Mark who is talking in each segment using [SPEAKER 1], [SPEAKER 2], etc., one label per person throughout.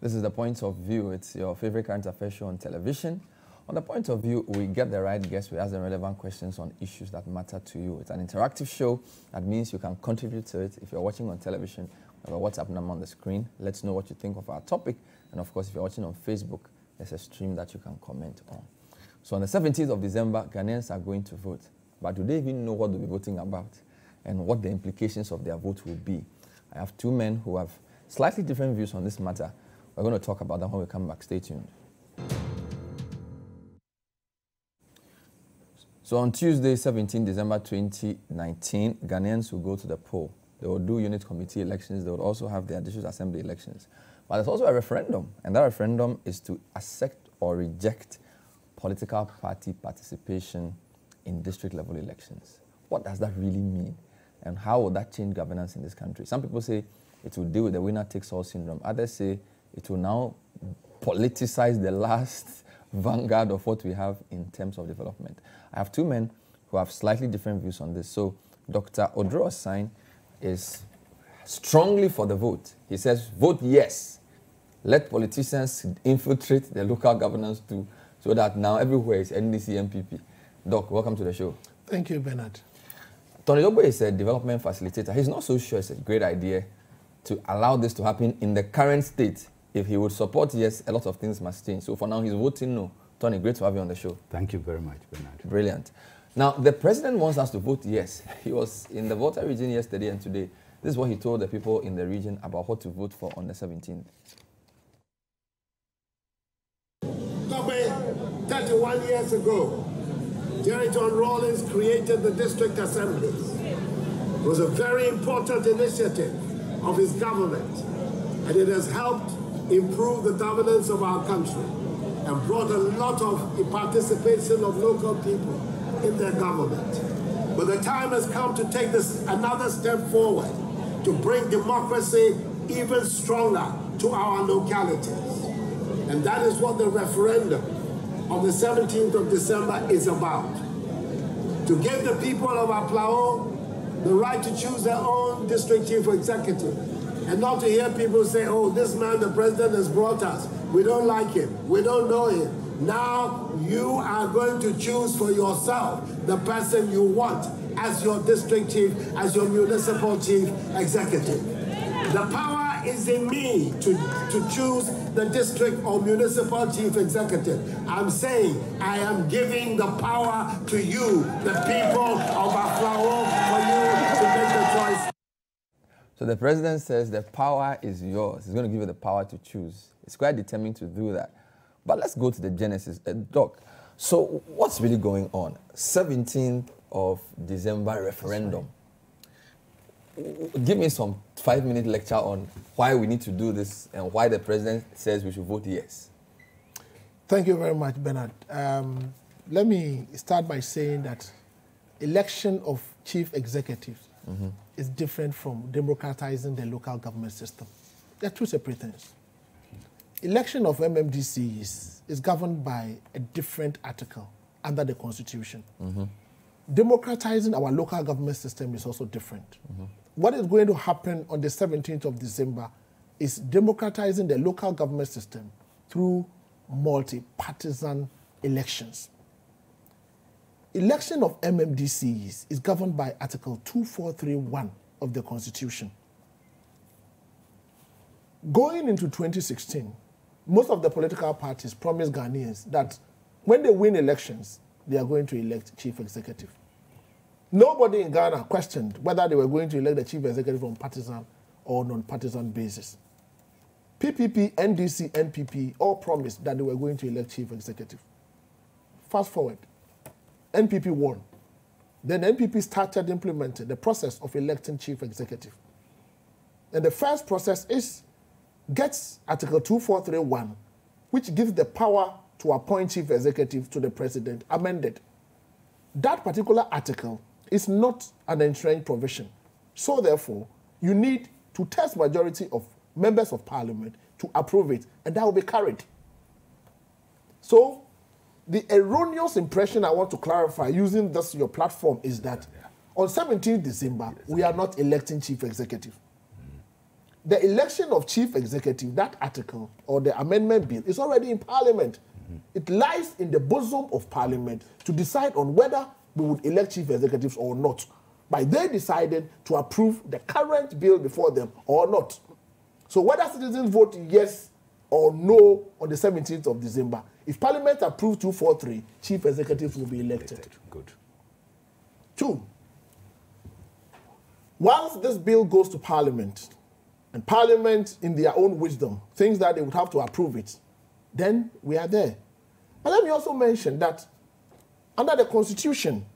[SPEAKER 1] This is The Point of View. It's your favorite current affairs show on television. On The Point of View, we get the right guests. We ask them relevant questions on issues that matter to you. It's an interactive show. That means you can contribute to it. If you're watching on television, we have a WhatsApp number on the screen. Let's know what you think of our topic. And of course, if you're watching on Facebook, there's a stream that you can comment on. So on the 17th of December, Ghanaians are going to vote. But do they even know what they'll be voting about and what the implications of their vote will be? I have two men who have slightly different views on this matter. We're going to talk about that when we come back. Stay tuned. So on Tuesday, 17 December 2019, Ghanaians will go to the poll. They will do unit committee elections. They will also have their district assembly elections. But there's also a referendum, and that referendum is to accept or reject political party participation in district level elections. What does that really mean? And how will that change governance in this country? Some people say it will deal with the winner takes all syndrome. Others say it will now politicize the last vanguard of what we have in terms of development. I have two men who have slightly different views on this. So Dr. Oduro Osae is strongly for the vote. He says, vote yes. Let politicians infiltrate the local governance too, so that now everywhere is NDC NPP. Doc, welcome to the show.
[SPEAKER 2] Thank you, Bernard.
[SPEAKER 1] Tony Dogbe is a development facilitator. He's not so sure it's a great idea to allow this to happen in the current state. If he would support yes, a lot of things must change. So for now, he's voting no. Tony, great to have you on the show.
[SPEAKER 3] Thank you very much, Bernard.
[SPEAKER 1] Brilliant. Now, the president wants us to vote yes. He was in the Volta region yesterday and today. This is what he told the people in the region about what to vote for on the 17th.
[SPEAKER 4] 31 years ago, Jerry John Rawlings created the district assemblies. It was a very important initiative of his government, and it has helped improve the governance of our country and brought a lot of participation of local people in their government. But the time has come to take this another step forward to bring democracy even stronger to our localities. And that is what the referendum of the 17th of December is about. To give the people of Aflao the right to choose their own district chief executive. And not to hear people say, oh, this man the president has brought us. We don't like him. We don't know him. Now you are going to choose for yourself the person you want as your district chief, as your municipal chief executive. The power is in me to, to choose the district or municipal chief executive. I'm saying I am giving the power to you, the people of Aflao, for you to make the.
[SPEAKER 1] So the president says the power is yours. He's going to give you the power to choose. It's quite determined to do that. But let's go to the genesis. Uh, Doc, so what's really going on? 17th of December referendum give me some five minute lecture on why we need to do this and why the president says we should vote yes.
[SPEAKER 2] Thank you very much, Bernard. Um, let me start by saying that election of chief executives mm-hmm. Is different from democratizing the local government system. They're two separate things. Election of MMDC is, is governed by a different article under the Constitution. Mm-hmm. Democratizing our local government system is also different. Mm-hmm what is going to happen on the 17th of December is democratizing the local government system through multi-partisan elections. Election of MMDCs is governed by Article 2431 of the Constitution. Going into 2016, most of the political parties promised Ghanaians that when they win elections, they are going to elect chief executive. Nobody in Ghana questioned whether they were going to elect the chief executive on partisan or non-partisan basis. PPP, NDC, NPP all promised that they were going to elect chief executive. Fast forward, NPP won. Then NPP started implementing the process of electing chief executive. And the first process is gets Article 2431, which gives the power to appoint chief executive to the president, amended. That particular article is not an entrenched provision. So therefore, you need to test majority of members of parliament to approve it, and that will be carried. So the erroneous impression I want to clarify using this your platform is that on 17th December, we are not electing chief executive. the election of chief executive, that article or the amendment bill, is already in parliament. It lies in the bosom of parliament to decide on whether we would elect chief executives or not. But they decided to approve the current bill before them or not. So whether citizens vote yes or no on the 17th of December, if Parliament approves 243, chief executives will be elected.
[SPEAKER 3] Good.
[SPEAKER 2] Two, once this bill goes to Parliament, and Parliament, in their own wisdom, thinks that they would have to approve it, then we are there. But let me also mention that under the Constitution,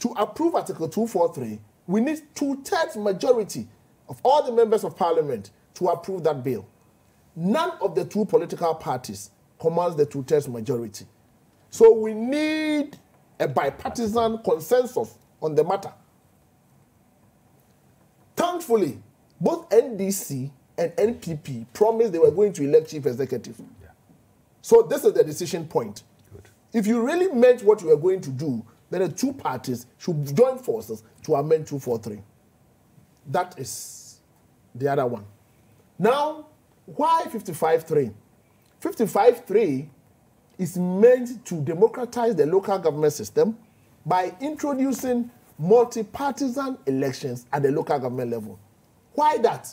[SPEAKER 2] to approve Article 243, we need two-thirds majority of all the members of Parliament to approve that bill. None of the two political parties commands the two-thirds majority. So we need a bipartisan consensus on the matter. Thankfully, both NDC and NPP promised they were going to elect chief executive.
[SPEAKER 3] Yeah.
[SPEAKER 2] So this is the decision point.
[SPEAKER 3] Good.
[SPEAKER 2] If you really meant what you were going to do, then the two parties should join forces to amend 243. That is the other one. Now, why 55.3? 55.3 is meant to democratize the local government system by introducing multi-partisan elections at the local government level. Why that?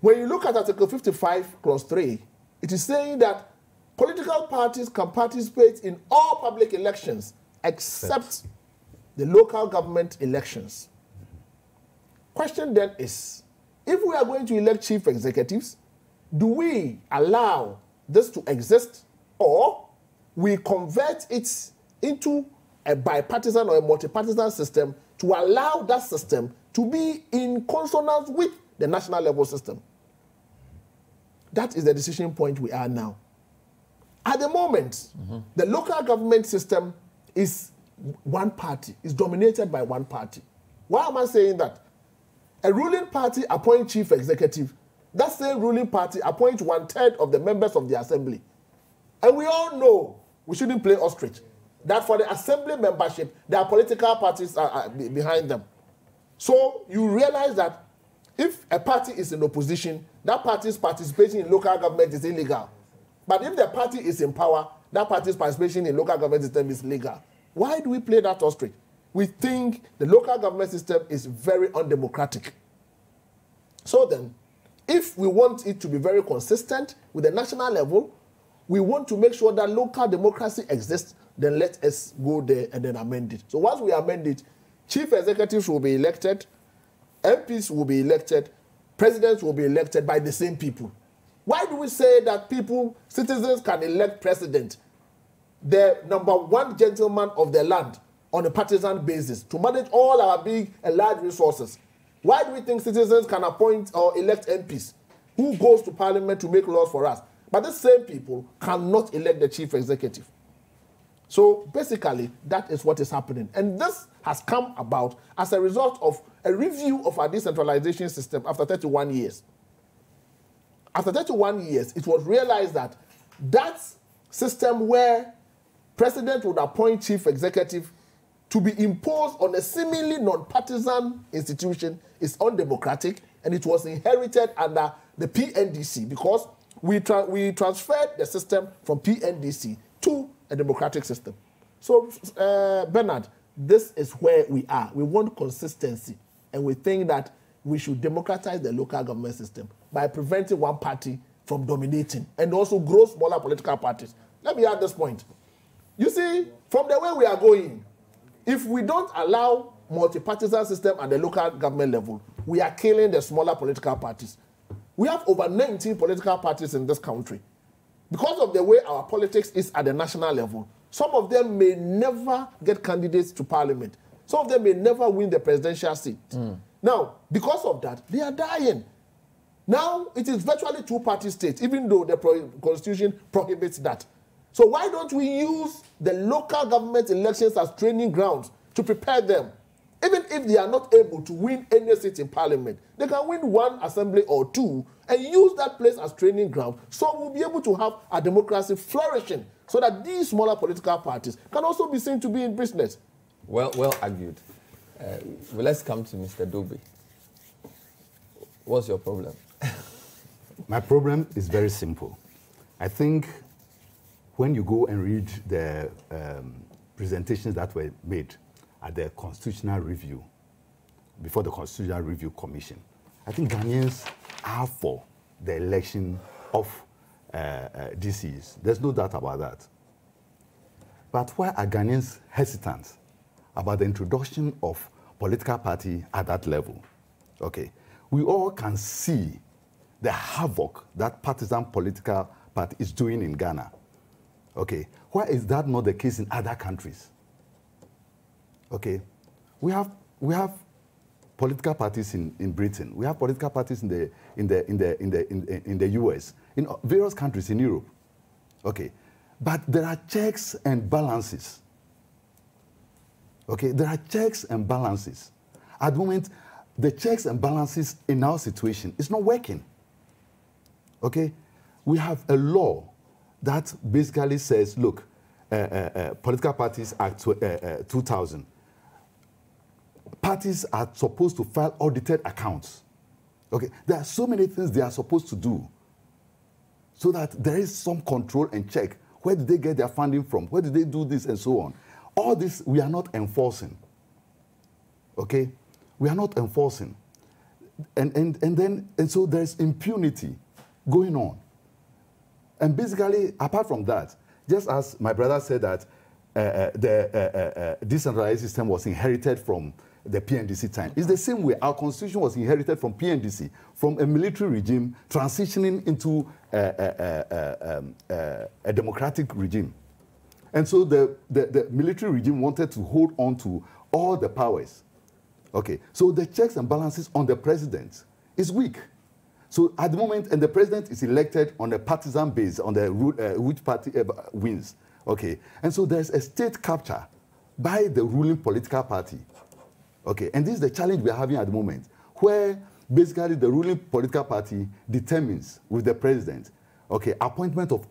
[SPEAKER 2] When you look at Article 55, Clause 3, it is saying that political parties can participate in all public elections except the local government elections. Question then is, if we are going to elect chief executives, do we allow this to exist or we convert it into a bipartisan or a multi-partisan system to allow that system to be in consonance with the national level system? That is the decision point we are now. At the moment, mm-hmm. the local government system is one party, is dominated by one party. Why am I saying that? A ruling party appoints chief executive. That same ruling party appoints one third of the members of the assembly. And we all know we shouldn't play ostrich. That for the assembly membership, there are political parties are, are be- behind them. So you realize that if a party is in opposition, that party's participation in local government is illegal. But if the party is in power, that party's participation in local government system is legal. Why do we play that ostrich? We think the local government system is very undemocratic. So then, if we want it to be very consistent with the national level, we want to make sure that local democracy exists, then let us go there and then amend it. So once we amend it, chief executives will be elected, MPs will be elected, presidents will be elected by the same people. Why do we say that people, citizens can elect president, the number one gentleman of the land on a partisan basis to manage all our big and large resources? Why do we think citizens can appoint or elect MPs who goes to parliament to make laws for us? But the same people cannot elect the chief executive. So basically, that is what is happening. And this has come about as a result of a review of our decentralization system after 31 years. After 31 years, it was realized that that system where president would appoint chief executive to be imposed on a seemingly non-partisan institution is undemocratic and it was inherited under the PNDC because we, tra- we transferred the system from PNDC to a democratic system. So, uh, Bernard, this is where we are. We want consistency and we think that we should democratize the local government system by preventing one party from dominating and also grow smaller political parties. Let me add this point. You see, from the way we are going, if we don't allow multi-partisan system at the local government level, we are killing the smaller political parties. We have over 19 political parties in this country. Because of the way our politics is at the national level, some of them may never get candidates to parliament. Some of them may never win the presidential seat. Hmm. Now, because of that, they are dying. Now it is virtually two-party state, even though the constitution prohibits that. So why don't we use the local government elections as training grounds to prepare them? Even if they are not able to win any seat in parliament, they can win one assembly or two and use that place as training ground. So we'll be able to have a democracy flourishing so that these smaller political parties can also be seen to be in business.
[SPEAKER 1] Well, well argued. Uh, well, let's come to Mr. Dobe. What's your problem?
[SPEAKER 3] My problem is very simple. I think when you go and read the um, presentations that were made at the Constitutional Review, before the Constitutional Review Commission, I think Ghanaians are for the election of uh, uh, DCs. There's no doubt about that. But why are Ghanaians hesitant about the introduction of political party at that level? Okay, we all can see the havoc that partisan political party is doing in Ghana. Okay, why is that not the case in other countries? Okay, we have we have political parties in, in Britain. We have political parties in the, in, the, in, the, in, the, in, in the US, in various countries in Europe. Okay. But there are checks and balances. Okay. There are checks and balances. At the moment, the checks and balances in our situation is not working. Okay. We have a law that basically says, look, uh, uh, uh, political parties Act uh, uh, 2000 parties are supposed to file audited accounts. Okay, there are so many things they are supposed to do so that there is some control and check. Where did they get their funding from? Where did they do this and so on? All this we are not enforcing. Okay? We are not enforcing. And, and, and then, and so there's impunity going on. And basically, apart from that, just as my brother said that uh, uh, the uh, uh, uh decentralized system was inherited from the PNDC time. It's the same way our constitution was inherited from PNDC, from a military regime transitioning into a, um, a democratic regime. And so the, the, the, military regime wanted to hold on to all the powers. Okay, so the checks and balances on the president is weak. So at the moment, and the president is elected on a partisan base, on the uh, which party uh, wins. Okay, and so there's a state capture by the ruling political party Okay, and this is the challenge we are having at the moment, where basically the ruling political party determines with the president, okay, appointment of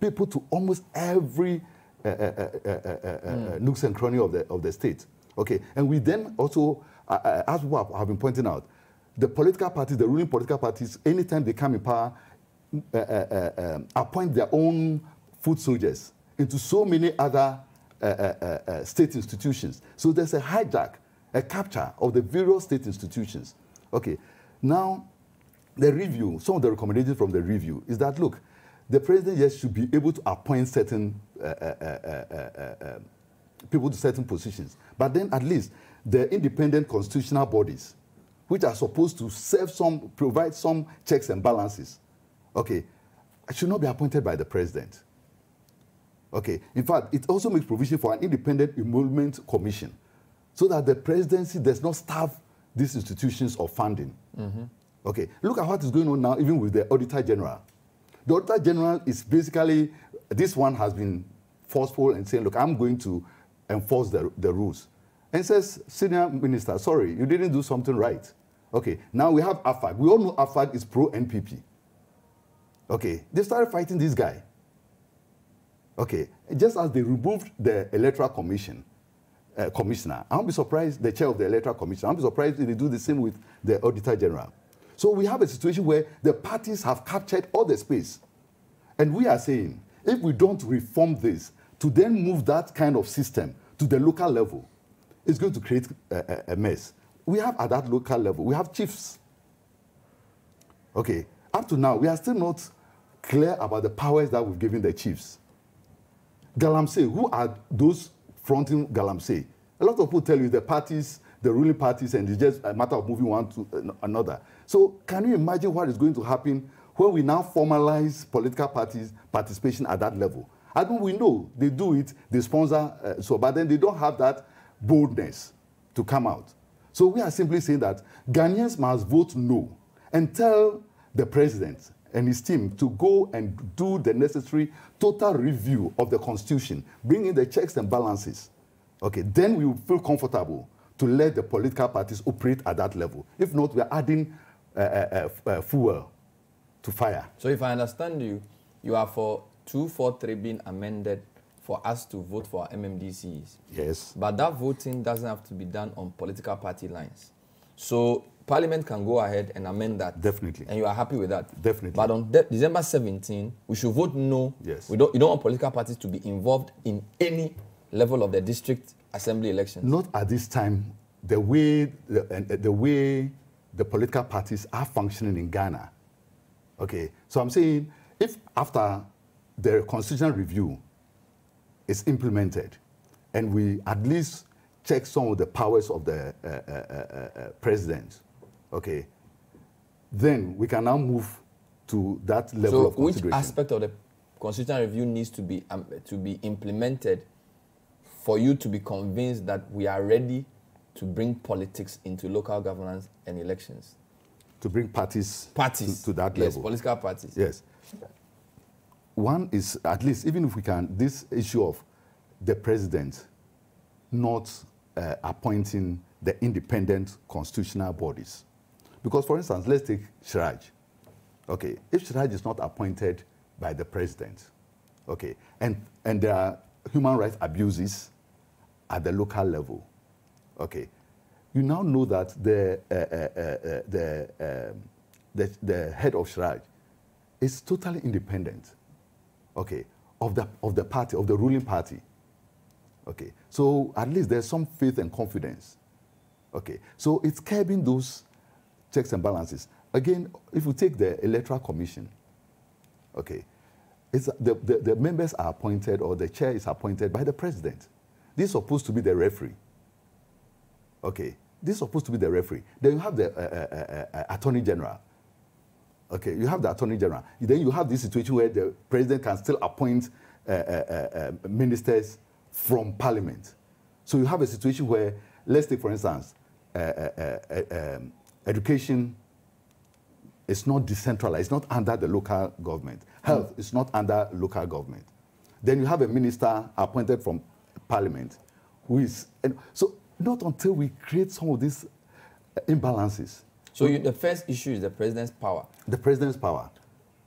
[SPEAKER 3] people to almost every uh, uh, uh, mm. nooks and cranny of the, of the state. Okay, and we then also, as we have been pointing out, the political parties, the ruling political parties, anytime they come in power, um, appoint their own foot soldiers into so many other state institutions. So there's a hijack a capture of the various state institutions. Okay, now the review, some of the recommendations from the review is that look, the president yes should be able to appoint certain uh, uh, uh, uh, people to certain positions, but then at least the independent constitutional bodies, which are supposed to serve some, provide some checks and balances, okay, should not be appointed by the president. Okay, in fact, it also makes provision for an independent emolument commission so that the presidency does not starve these institutions of funding. Mm -hmm. Okay, look at what is going on now, even with the Auditor General. The Auditor General is basically, this one has been forceful and saying, look, I'm going to enforce the, the rules. And says, senior minister, sorry, you didn't do something right. Okay, now we have AFAG. We all know AFAG is pro-NPP. Okay, they started fighting this guy. Okay, just as they removed the Electoral Commission, uh, commissioner. I won't be surprised, the chair of the electoral commission, I won't be surprised if they do the same with the auditor general. So we have a situation where the parties have captured all the space. And we are saying, if we don't reform this to then move that kind of system to the local level, it's going to create a, a, a mess. We have at that local level, we have chiefs. Okay, up to now, we are still not clear about the powers that we've given the chiefs. Galamsey, who are those fronting Galamsey. A lot of people tell you the parties, the ruling parties, and it's just a matter of moving one to another. So can you imagine what is going to happen when we now formalize political parties participation at that level? I mean, we know they do it, they sponsor, uh, so, but then they don't have that boldness to come out. So we are simply saying that Ghanaians must vote no and tell the president and his team to go and do the necessary total review of the constitution, bring in the checks and balances. Okay, then we will feel comfortable to let the political parties operate at that level. If not, we are adding uh, uh, uh, uh fuel to fire.
[SPEAKER 1] So if I understand you, you are for 243 being amended for us to vote for MMDCs.
[SPEAKER 3] Yes.
[SPEAKER 1] But that voting doesn't have to be done on political party lines. So Parliament can go ahead and amend that.
[SPEAKER 3] Definitely.
[SPEAKER 1] And you are happy with that.
[SPEAKER 3] Definitely.
[SPEAKER 1] But on de- December 17, we should vote no.
[SPEAKER 3] Yes.
[SPEAKER 1] We don't. You don't want political parties to be involved in any level of the district assembly elections.
[SPEAKER 3] Not at this time. The way the, and the way the political parties are functioning in Ghana. Okay, so I'm saying if after the constitutional review is implemented, and we at least check some of the powers of the uh, uh, uh, uh, president, okay, then we can now move to that level
[SPEAKER 1] so
[SPEAKER 3] of
[SPEAKER 1] which aspect of the constitutional review needs to be um, to be implemented for you to be convinced that we are ready to bring politics into local governance and elections?
[SPEAKER 3] to bring parties,
[SPEAKER 1] Parties
[SPEAKER 3] to, to that
[SPEAKER 1] yes,
[SPEAKER 3] level.
[SPEAKER 1] political parties.
[SPEAKER 3] Yes. One is at least, even if we can, this issue of the president not uh, appointing the independent constitutional bodies. Because, for instance, let's take CHRAJ. Okay, if CHRAJ is not appointed by the president, okay, and, and there are human rights abuses at the local level, okay, you now know that the, uh, uh, uh, uh, the, um, the, the head of CHRAJ is totally independent, okay, of the, of the party, of the ruling party. Okay, so at least there's some faith and confidence. Okay, so it's curbing those checks and balances. Again, if you take the Electoral Commission, okay, it's, the, the, the members are appointed or the chair is appointed by the president. This is supposed to be the referee. Okay, this is supposed to be the referee. Then you have the uh, uh, uh, uh, attorney general. Okay, you have the attorney general. Then you have this situation where the president can still appoint uh, uh, uh, uh, ministers from parliament. So you have a situation where, let's take for instance, uh, uh, um, education is not decentralized, it's not under the local government. Health is not under local government. Then you have a minister appointed from parliament who is, and so not until we create some of these imbalances,
[SPEAKER 1] So you, the first issue is the president's power.
[SPEAKER 3] the president's power,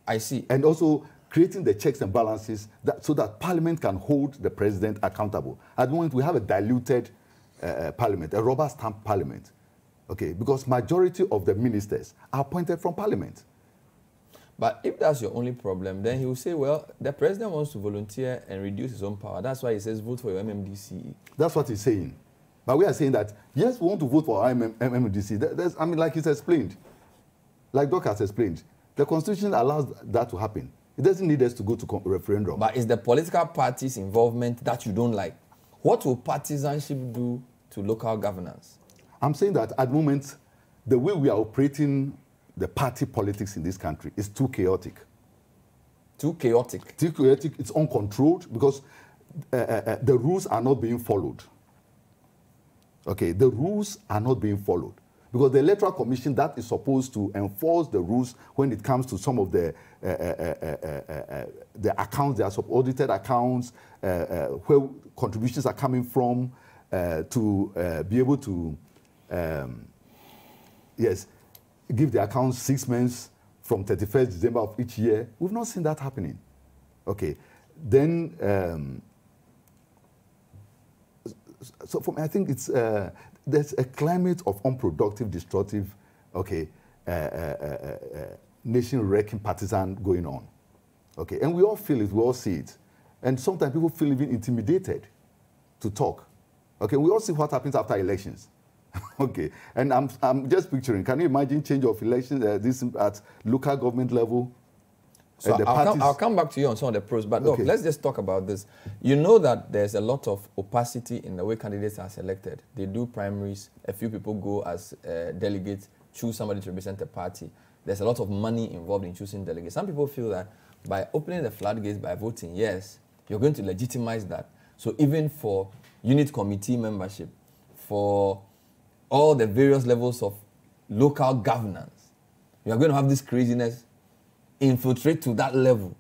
[SPEAKER 1] I see.
[SPEAKER 3] and also creating the checks and balances that, so that parliament can hold the president accountable. At the moment, we have a diluted uh, uh, parliament, a rubber stamp parliament, okay, because majority of the ministers are appointed from parliament.
[SPEAKER 1] But if that's your only problem, then he will say, well, the president wants to volunteer and reduce his own power. That's why he says vote for your MMDC.
[SPEAKER 3] That's what he's saying. But we are saying that, yes, we want to vote for MM, MMDC. That's- I mean, like he's explained, like Doc has explained, the constitution allows that to happen. It doesn't need us to go to referendum.
[SPEAKER 1] But it's the political party's involvement that you don't like. What will partisanship do to local governance?
[SPEAKER 3] I'm saying that at the moment, the way we are operating the party politics in this country is too chaotic.
[SPEAKER 1] Too chaotic.
[SPEAKER 3] Too chaotic, it's uncontrolled because uh, uh, uh, the rules are not being followed. Okay, the rules are not being followed. Because the Electoral Commission that is supposed to enforce the rules when it comes to some of the uh, uh, uh, uh, uh, uh, the accounts, they are sub-audited accounts, uh, uh, where contributions are coming from, uh, to uh, be able to um, yes, give the accounts six months from 31st December of each year. We've not seen that happening. Okay. Then, um, so for me, I think it's, uh, there's a climate of unproductive, destructive, okay, uh, uh, uh, uh, nation-wrecking partisan going on. Okay. And we all feel it, we all see it. And sometimes people feel even intimidated to talk. Okay, we all see what happens after elections. okay, and I'm, I'm just picturing, can you imagine change of elections uh, this at local government level?
[SPEAKER 1] So
[SPEAKER 3] the
[SPEAKER 1] I'll, come, I'll come back to you on some of the pros, but look,
[SPEAKER 3] Okay.
[SPEAKER 1] let's just talk about this. You know that there's a lot of opacity in the way candidates are selected. They do primaries, a few people go as uh, delegates, choose somebody to represent a party. There's a lot of money involved in choosing delegates. Some people feel that by opening the floodgates by voting yes, you're going to legitimize that. So even for unit committee membership, for all the various levels of local governance, you are going to have this craziness infiltrate to that level.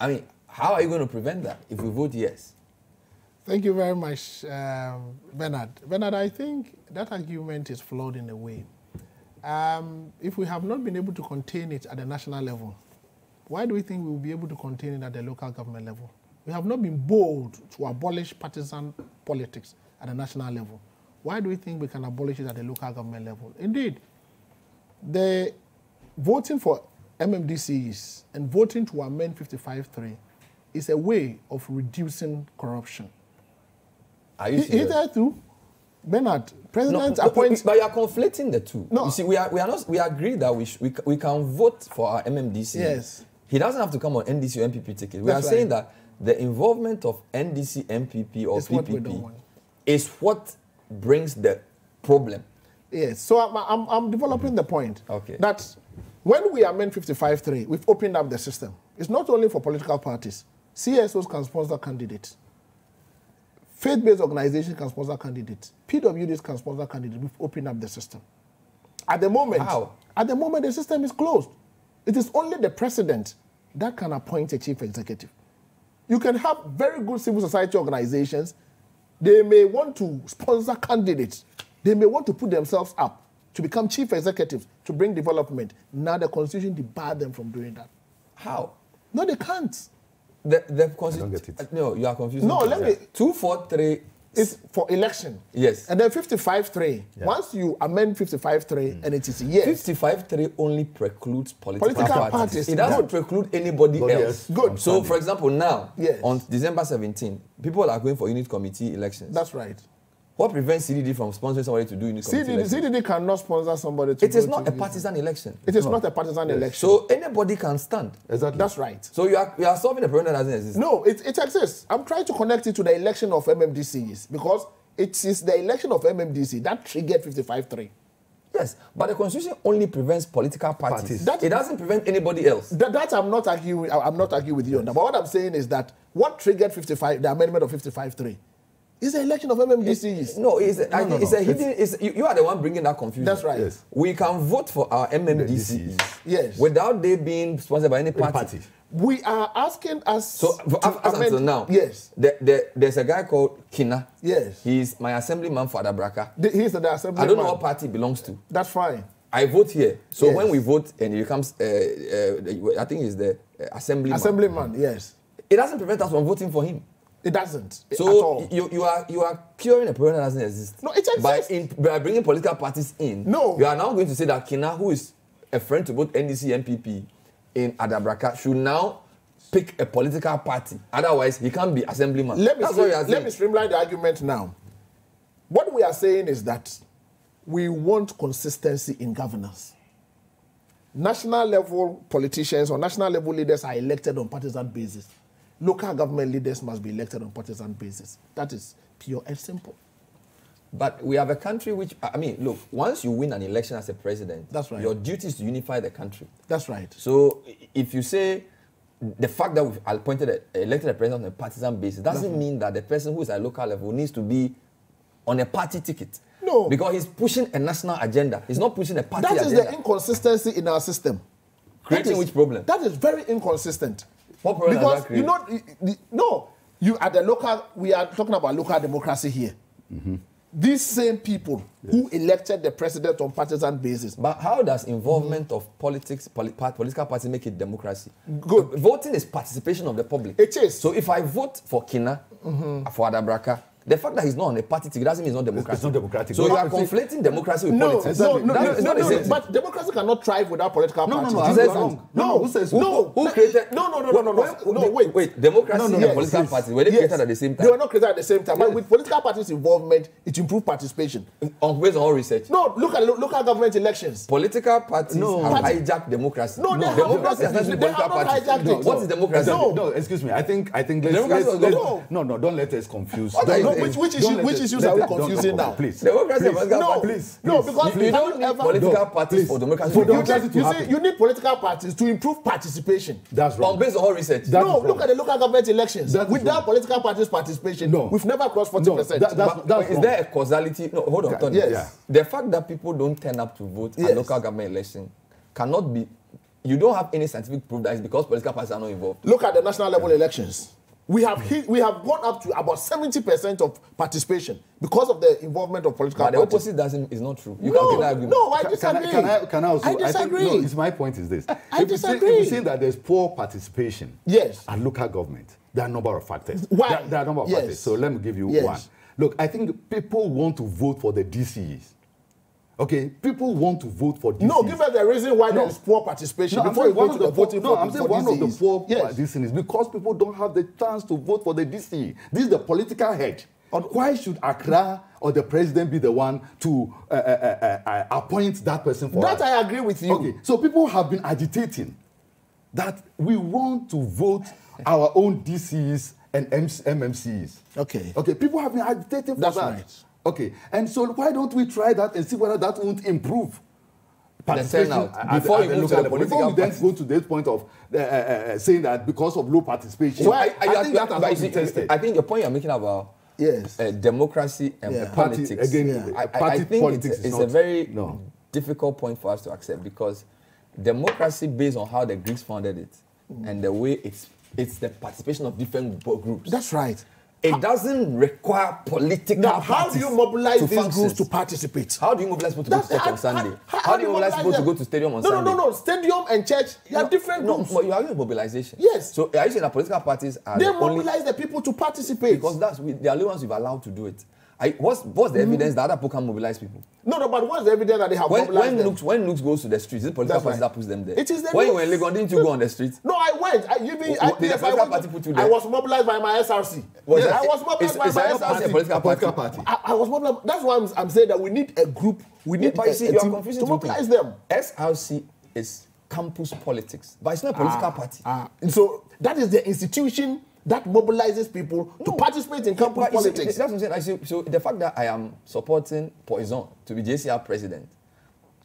[SPEAKER 1] I mean, how are you going to prevent that if we vote yes?
[SPEAKER 2] Thank you very much, um, Bernard. Bernard, I think that argument is flawed in a way. Um, if we have not been able to contain it at the national level, why do we think we will be able to contain it at the local government level? We have not been bold to abolish partisan politics at the national level. why do we think we can abolish it at the local government level? Indeed, the voting for MMDCs and voting to amend 55.3 is a way of reducing corruption.
[SPEAKER 1] Are you serious?
[SPEAKER 2] Hitherto, Bernard, President
[SPEAKER 1] no,
[SPEAKER 2] appoints.
[SPEAKER 1] but you are conflating the two.
[SPEAKER 2] No.
[SPEAKER 1] You see, we are we are not we agree that we sh- we, we can vote for our MMDC.
[SPEAKER 2] Yes.
[SPEAKER 1] He doesn't have to come on NDC or NPP ticket. We
[SPEAKER 2] That's
[SPEAKER 1] are saying
[SPEAKER 2] right.
[SPEAKER 1] that the involvement of NDC, NPP, or
[SPEAKER 2] what don't
[SPEAKER 1] PPP
[SPEAKER 2] want.
[SPEAKER 1] is what brings the problem.
[SPEAKER 2] Yes, so I'm, I'm, I'm developing the point
[SPEAKER 1] Okay.
[SPEAKER 2] that when we amend 55.3, we've opened up the system. It's not only for political parties. CSOs can sponsor candidates. Faith-based organizations can sponsor candidates. PWDs can sponsor candidates. We've opened up the system. At the moment,
[SPEAKER 1] How?
[SPEAKER 2] at the moment, the system is closed. It is only the president that can appoint a chief executive. You can have very good civil society organizations. They may want to sponsor candidates. They may want to put themselves up to become chief executives to bring development. Now the constitution debarred them from doing that.
[SPEAKER 1] How?
[SPEAKER 2] No, they can't.
[SPEAKER 1] The the
[SPEAKER 3] don't get it.
[SPEAKER 1] uh, No, you are confused.
[SPEAKER 2] No, let me-
[SPEAKER 1] Two, four, three.
[SPEAKER 2] It's for election.
[SPEAKER 1] Yes.
[SPEAKER 2] And then fifty-five, 55.3. Once you amend fifty-five, 55.3 and it is yes.
[SPEAKER 1] 55.3 only precludes political,
[SPEAKER 2] Political
[SPEAKER 1] parties.
[SPEAKER 2] parties.
[SPEAKER 1] It doesn't
[SPEAKER 2] Good.
[SPEAKER 1] preclude anybody
[SPEAKER 3] Nobody
[SPEAKER 1] else.
[SPEAKER 3] else
[SPEAKER 2] Good.
[SPEAKER 1] So, for example, now,
[SPEAKER 2] Yes.
[SPEAKER 1] on December 17, people are going for unit committee elections.
[SPEAKER 2] That's right.
[SPEAKER 1] What prevents CDD from sponsoring somebody to do committee
[SPEAKER 2] CDD? CDD cannot sponsor somebody to
[SPEAKER 1] It is not a partisan election.
[SPEAKER 2] It is not a partisan election.
[SPEAKER 1] So anybody can stand.
[SPEAKER 3] Exactly.
[SPEAKER 2] That's right.
[SPEAKER 1] So you are, you are solving a problem that doesn't exist.
[SPEAKER 2] No, it, it exists. I'm trying to connect it to the election of MMDCs because it is the election of MMDC that triggered 55.3.
[SPEAKER 1] Yes, but the constitution only prevents political parties.
[SPEAKER 3] Parties.
[SPEAKER 2] That-
[SPEAKER 1] it doesn't prevent anybody else.
[SPEAKER 2] That, that I'm not arguing. I'm not arguing with you on that. But what I'm saying is that what triggered 55, the amendment of 55.3, is the election of MMDCs.
[SPEAKER 1] No, it's a, I
[SPEAKER 3] no,
[SPEAKER 1] think it's
[SPEAKER 3] no.
[SPEAKER 1] a hidden. It's, you, you are the one bringing that confusion.
[SPEAKER 2] That's right.
[SPEAKER 3] Yes.
[SPEAKER 1] We can vote for our MMDCs
[SPEAKER 2] Yes.
[SPEAKER 1] without they being sponsored by any party.
[SPEAKER 3] party.
[SPEAKER 2] We are asking us.
[SPEAKER 1] So for,
[SPEAKER 2] to
[SPEAKER 1] up, up
[SPEAKER 2] amend-
[SPEAKER 1] until now,
[SPEAKER 2] Yes.
[SPEAKER 1] the, the, there's a guy called Kina.
[SPEAKER 2] Yes.
[SPEAKER 1] He's my assemblyman for Adabraka.
[SPEAKER 2] The, he's the assembly.
[SPEAKER 1] I don't know what party he belongs to.
[SPEAKER 2] That's fine.
[SPEAKER 1] I vote here. So
[SPEAKER 2] Yes.
[SPEAKER 1] when we vote and he becomes, uh, uh, I think he's the uh, assemblyman.
[SPEAKER 2] Assemblyman, yes.
[SPEAKER 1] It doesn't prevent us from voting for him.
[SPEAKER 2] It doesn't at
[SPEAKER 1] So
[SPEAKER 2] all.
[SPEAKER 1] you, you are you are curing a problem that doesn't exist.
[SPEAKER 2] No, it
[SPEAKER 1] By,
[SPEAKER 2] exists.
[SPEAKER 1] in, by bringing political parties in,
[SPEAKER 2] No.
[SPEAKER 1] you are now going to say that Kina, who is a friend to both NDC and MPP in Adabraka, should now pick a political party. Otherwise, he can't be assemblyman.
[SPEAKER 2] let me,
[SPEAKER 1] That's
[SPEAKER 2] stream-
[SPEAKER 1] what you are
[SPEAKER 2] let me
[SPEAKER 1] saying.
[SPEAKER 2] streamline the argument now. What we are saying is that we want consistency in governance. National level politicians or national level leaders are elected on partisan basis. Local government leaders must be elected on partisan basis. That is pure and simple.
[SPEAKER 1] But we have a country which, I mean, look, once you win an election as a president,
[SPEAKER 2] That's right.
[SPEAKER 1] your duty is to unify the country.
[SPEAKER 2] That's right.
[SPEAKER 1] So if you say the fact that we've appointed, a, elected a president on a partisan basis doesn't mean that the person who is at local level needs to be on a party ticket.
[SPEAKER 2] No.
[SPEAKER 1] Because he's pushing a national agenda. He's not pushing a party
[SPEAKER 2] That is
[SPEAKER 1] agenda.
[SPEAKER 2] the inconsistency in our system.
[SPEAKER 1] Creating
[SPEAKER 2] is-
[SPEAKER 1] which problem?
[SPEAKER 2] That is very inconsistent.
[SPEAKER 1] What problem
[SPEAKER 2] because you know, no, you at the local. We are talking about local democracy here.
[SPEAKER 1] Mm-hmm.
[SPEAKER 2] These same people who elected the president on partisan basis.
[SPEAKER 1] But how does involvement of politics, poli- political parties make it democracy?
[SPEAKER 2] Good.
[SPEAKER 1] Voting is participation of the public.
[SPEAKER 2] It is.
[SPEAKER 1] So if I vote for Kina, for Adabraka, the fact that he's not on a party ticket doesn't mean it's not democratic.
[SPEAKER 3] not democratic.
[SPEAKER 1] So you
[SPEAKER 3] No,
[SPEAKER 1] are
[SPEAKER 3] you see-
[SPEAKER 1] conflating democracy with
[SPEAKER 2] No,
[SPEAKER 1] politics.
[SPEAKER 2] no, no,
[SPEAKER 1] That
[SPEAKER 2] no, no, no, no. But democracy cannot thrive without political
[SPEAKER 3] No, no,
[SPEAKER 2] parties.
[SPEAKER 3] no, who
[SPEAKER 2] say
[SPEAKER 3] says wrong? No, no, who says who?
[SPEAKER 2] no,
[SPEAKER 1] Who
[SPEAKER 2] no,
[SPEAKER 1] created?
[SPEAKER 2] No, no, no, no, no, no, no. Wait,
[SPEAKER 1] wait. Democracy
[SPEAKER 3] No, no,
[SPEAKER 1] and
[SPEAKER 3] no,
[SPEAKER 1] political
[SPEAKER 3] please.
[SPEAKER 1] parties were they
[SPEAKER 2] Yes.
[SPEAKER 1] created at the same
[SPEAKER 2] They were
[SPEAKER 1] time?
[SPEAKER 2] not created at the same time. But with political parties' involvement, it improved participation.
[SPEAKER 1] On based on all research.
[SPEAKER 2] No, look at lo- local government elections.
[SPEAKER 1] Political parties
[SPEAKER 3] No.
[SPEAKER 1] have
[SPEAKER 2] Party-
[SPEAKER 1] hijacked democracy.
[SPEAKER 2] No, they have
[SPEAKER 1] democracy has political
[SPEAKER 2] not
[SPEAKER 1] parties.
[SPEAKER 2] hijacked it.
[SPEAKER 1] What is democracy?
[SPEAKER 2] No.
[SPEAKER 3] No, excuse me. I think I think let's, no no don't let us confuse.
[SPEAKER 2] Which- which
[SPEAKER 3] don't
[SPEAKER 2] issue-
[SPEAKER 3] let
[SPEAKER 2] which issues are we confusing now?
[SPEAKER 3] Please.
[SPEAKER 1] Democracy and
[SPEAKER 3] Please.
[SPEAKER 2] No.
[SPEAKER 3] Please,
[SPEAKER 2] no, because
[SPEAKER 1] You
[SPEAKER 2] you
[SPEAKER 1] don't
[SPEAKER 2] ever
[SPEAKER 1] political parties for democracy.
[SPEAKER 3] For
[SPEAKER 2] You, see, you,
[SPEAKER 3] happen.
[SPEAKER 2] see, you need political parties to improve participation.
[SPEAKER 3] That's wrong.
[SPEAKER 1] based on all research.
[SPEAKER 3] That-
[SPEAKER 2] no, look at the local government elections.
[SPEAKER 3] That
[SPEAKER 2] Without political parties' participation,
[SPEAKER 3] No.
[SPEAKER 2] we've never crossed 40%.
[SPEAKER 3] that- that's-
[SPEAKER 1] But
[SPEAKER 3] that's
[SPEAKER 1] is there a causality? No, hold on, Tony.
[SPEAKER 2] Yes.
[SPEAKER 3] Yeah.
[SPEAKER 1] The fact that people don't turn up to vote
[SPEAKER 2] Yes.
[SPEAKER 1] at local government election cannot be. You don't have any scientific proof that it's because political parties are not involved.
[SPEAKER 2] Look at the national level elections. We have hit, we have gone up to about 70% of participation because of the involvement of political
[SPEAKER 1] But the
[SPEAKER 2] parties.
[SPEAKER 1] opposite doesn't is not true. You
[SPEAKER 2] No,
[SPEAKER 1] can't get that
[SPEAKER 2] no, I
[SPEAKER 3] Can-
[SPEAKER 2] disagree.
[SPEAKER 3] Can I, can I, can I also?
[SPEAKER 2] I
[SPEAKER 3] think,
[SPEAKER 2] disagree.
[SPEAKER 3] no, it's my point is this.
[SPEAKER 2] I
[SPEAKER 3] if you say, if
[SPEAKER 2] disagree.
[SPEAKER 3] you say that there's poor participation
[SPEAKER 2] Yes.
[SPEAKER 3] at local government, there are a number of factors.
[SPEAKER 2] Why?
[SPEAKER 3] There, there are a number of
[SPEAKER 2] Yes.
[SPEAKER 3] factors. So let me give you
[SPEAKER 2] Yes.
[SPEAKER 3] one. Look, I think people want to vote for the DCs. Okay, people want to vote for DCs.
[SPEAKER 2] No, give us the reason why
[SPEAKER 3] No.
[SPEAKER 2] there is poor participation
[SPEAKER 3] No,
[SPEAKER 2] before you go to
[SPEAKER 3] the
[SPEAKER 2] the voting
[SPEAKER 3] no,
[SPEAKER 2] for,
[SPEAKER 3] I'm saying one of the poor
[SPEAKER 2] Yes.
[SPEAKER 3] this is because people don't have the chance to vote for the DC. This is the political head. Why should Accra or the president be the one to uh, uh, uh, uh, appoint that person for
[SPEAKER 2] That
[SPEAKER 3] us?
[SPEAKER 2] I agree with you.
[SPEAKER 3] Okay, so people have been agitating that we want to vote our own DCs and MC MMCs.
[SPEAKER 2] Okay.
[SPEAKER 3] Okay, people have been agitating for
[SPEAKER 2] That's
[SPEAKER 3] that.
[SPEAKER 2] right.
[SPEAKER 3] Okay, and so why don't we try that and see whether that won't improve? at-
[SPEAKER 1] Before
[SPEAKER 3] at
[SPEAKER 1] you
[SPEAKER 3] the
[SPEAKER 1] move to the
[SPEAKER 3] level. Before we then go to this point of uh, uh, uh, saying that because of low participation,
[SPEAKER 1] So
[SPEAKER 3] I, I think that has not tested.
[SPEAKER 1] I think your point you're making about
[SPEAKER 2] Yes.
[SPEAKER 1] uh, democracy and
[SPEAKER 2] Yeah.
[SPEAKER 3] Party-
[SPEAKER 1] politics.
[SPEAKER 3] again,
[SPEAKER 1] I, I-
[SPEAKER 3] party
[SPEAKER 1] I think
[SPEAKER 3] politics
[SPEAKER 1] it's,
[SPEAKER 3] is
[SPEAKER 1] it's a very
[SPEAKER 3] no.
[SPEAKER 1] difficult point for us to accept because democracy, based on how the Greeks founded it and the way it's it's the participation of different groups.
[SPEAKER 2] That's right.
[SPEAKER 1] It doesn't require political.
[SPEAKER 2] Now, how do you mobilize
[SPEAKER 1] to
[SPEAKER 2] these
[SPEAKER 1] function.
[SPEAKER 2] groups to participate?
[SPEAKER 1] How do you mobilize people to go to
[SPEAKER 2] That's-
[SPEAKER 1] church on Sunday?
[SPEAKER 2] how-
[SPEAKER 1] How, do you mobilize people to
[SPEAKER 2] them?
[SPEAKER 1] go to stadium on
[SPEAKER 2] no,
[SPEAKER 1] Sunday?
[SPEAKER 2] No, no, no. Stadium and church, they are different
[SPEAKER 1] No,
[SPEAKER 2] groups.
[SPEAKER 1] but you are using mobilization.
[SPEAKER 2] Yes.
[SPEAKER 1] So are you saying that political parties are
[SPEAKER 2] they
[SPEAKER 1] the only
[SPEAKER 2] mobilize the people to participate.
[SPEAKER 1] because that's we, the only ones we've allowed to do it. I, what's what's the evidence that other people can mobilize people?
[SPEAKER 2] no, no, but what's the evidence that they have
[SPEAKER 1] When
[SPEAKER 2] mobilized
[SPEAKER 1] when
[SPEAKER 2] them?
[SPEAKER 1] Nooks when Nooks goes to the streets, is it political
[SPEAKER 2] That's
[SPEAKER 1] parties
[SPEAKER 2] right.
[SPEAKER 1] that puts them there?
[SPEAKER 2] It is the
[SPEAKER 1] when you were in. Legon, didn't you go on the street?
[SPEAKER 2] No, I went. I even I,
[SPEAKER 1] What- did
[SPEAKER 2] yes,
[SPEAKER 1] the
[SPEAKER 2] I,
[SPEAKER 1] political
[SPEAKER 2] went
[SPEAKER 1] party put you
[SPEAKER 2] I
[SPEAKER 1] there?
[SPEAKER 2] was mobilized by my SRC.
[SPEAKER 1] Was
[SPEAKER 2] Yes,
[SPEAKER 1] it-
[SPEAKER 2] I was mobilized
[SPEAKER 1] is-
[SPEAKER 2] by
[SPEAKER 1] is
[SPEAKER 2] my
[SPEAKER 1] your party a
[SPEAKER 2] SRC.
[SPEAKER 1] political
[SPEAKER 3] A political party.
[SPEAKER 2] I, I was mobilized. That's why I'm, I'm saying that we need a group. We need
[SPEAKER 1] but
[SPEAKER 2] a,
[SPEAKER 1] you see,
[SPEAKER 2] a
[SPEAKER 1] you are
[SPEAKER 2] team
[SPEAKER 1] confusing
[SPEAKER 2] to mobilize them.
[SPEAKER 1] SRC is campus politics, but it's not a political party.
[SPEAKER 2] Ah, so that is the institution that mobilizes people to
[SPEAKER 1] No.
[SPEAKER 2] participate in campus politics.
[SPEAKER 1] that's what I'm saying. I see, so the fact that I am supporting Poison to be JCR president,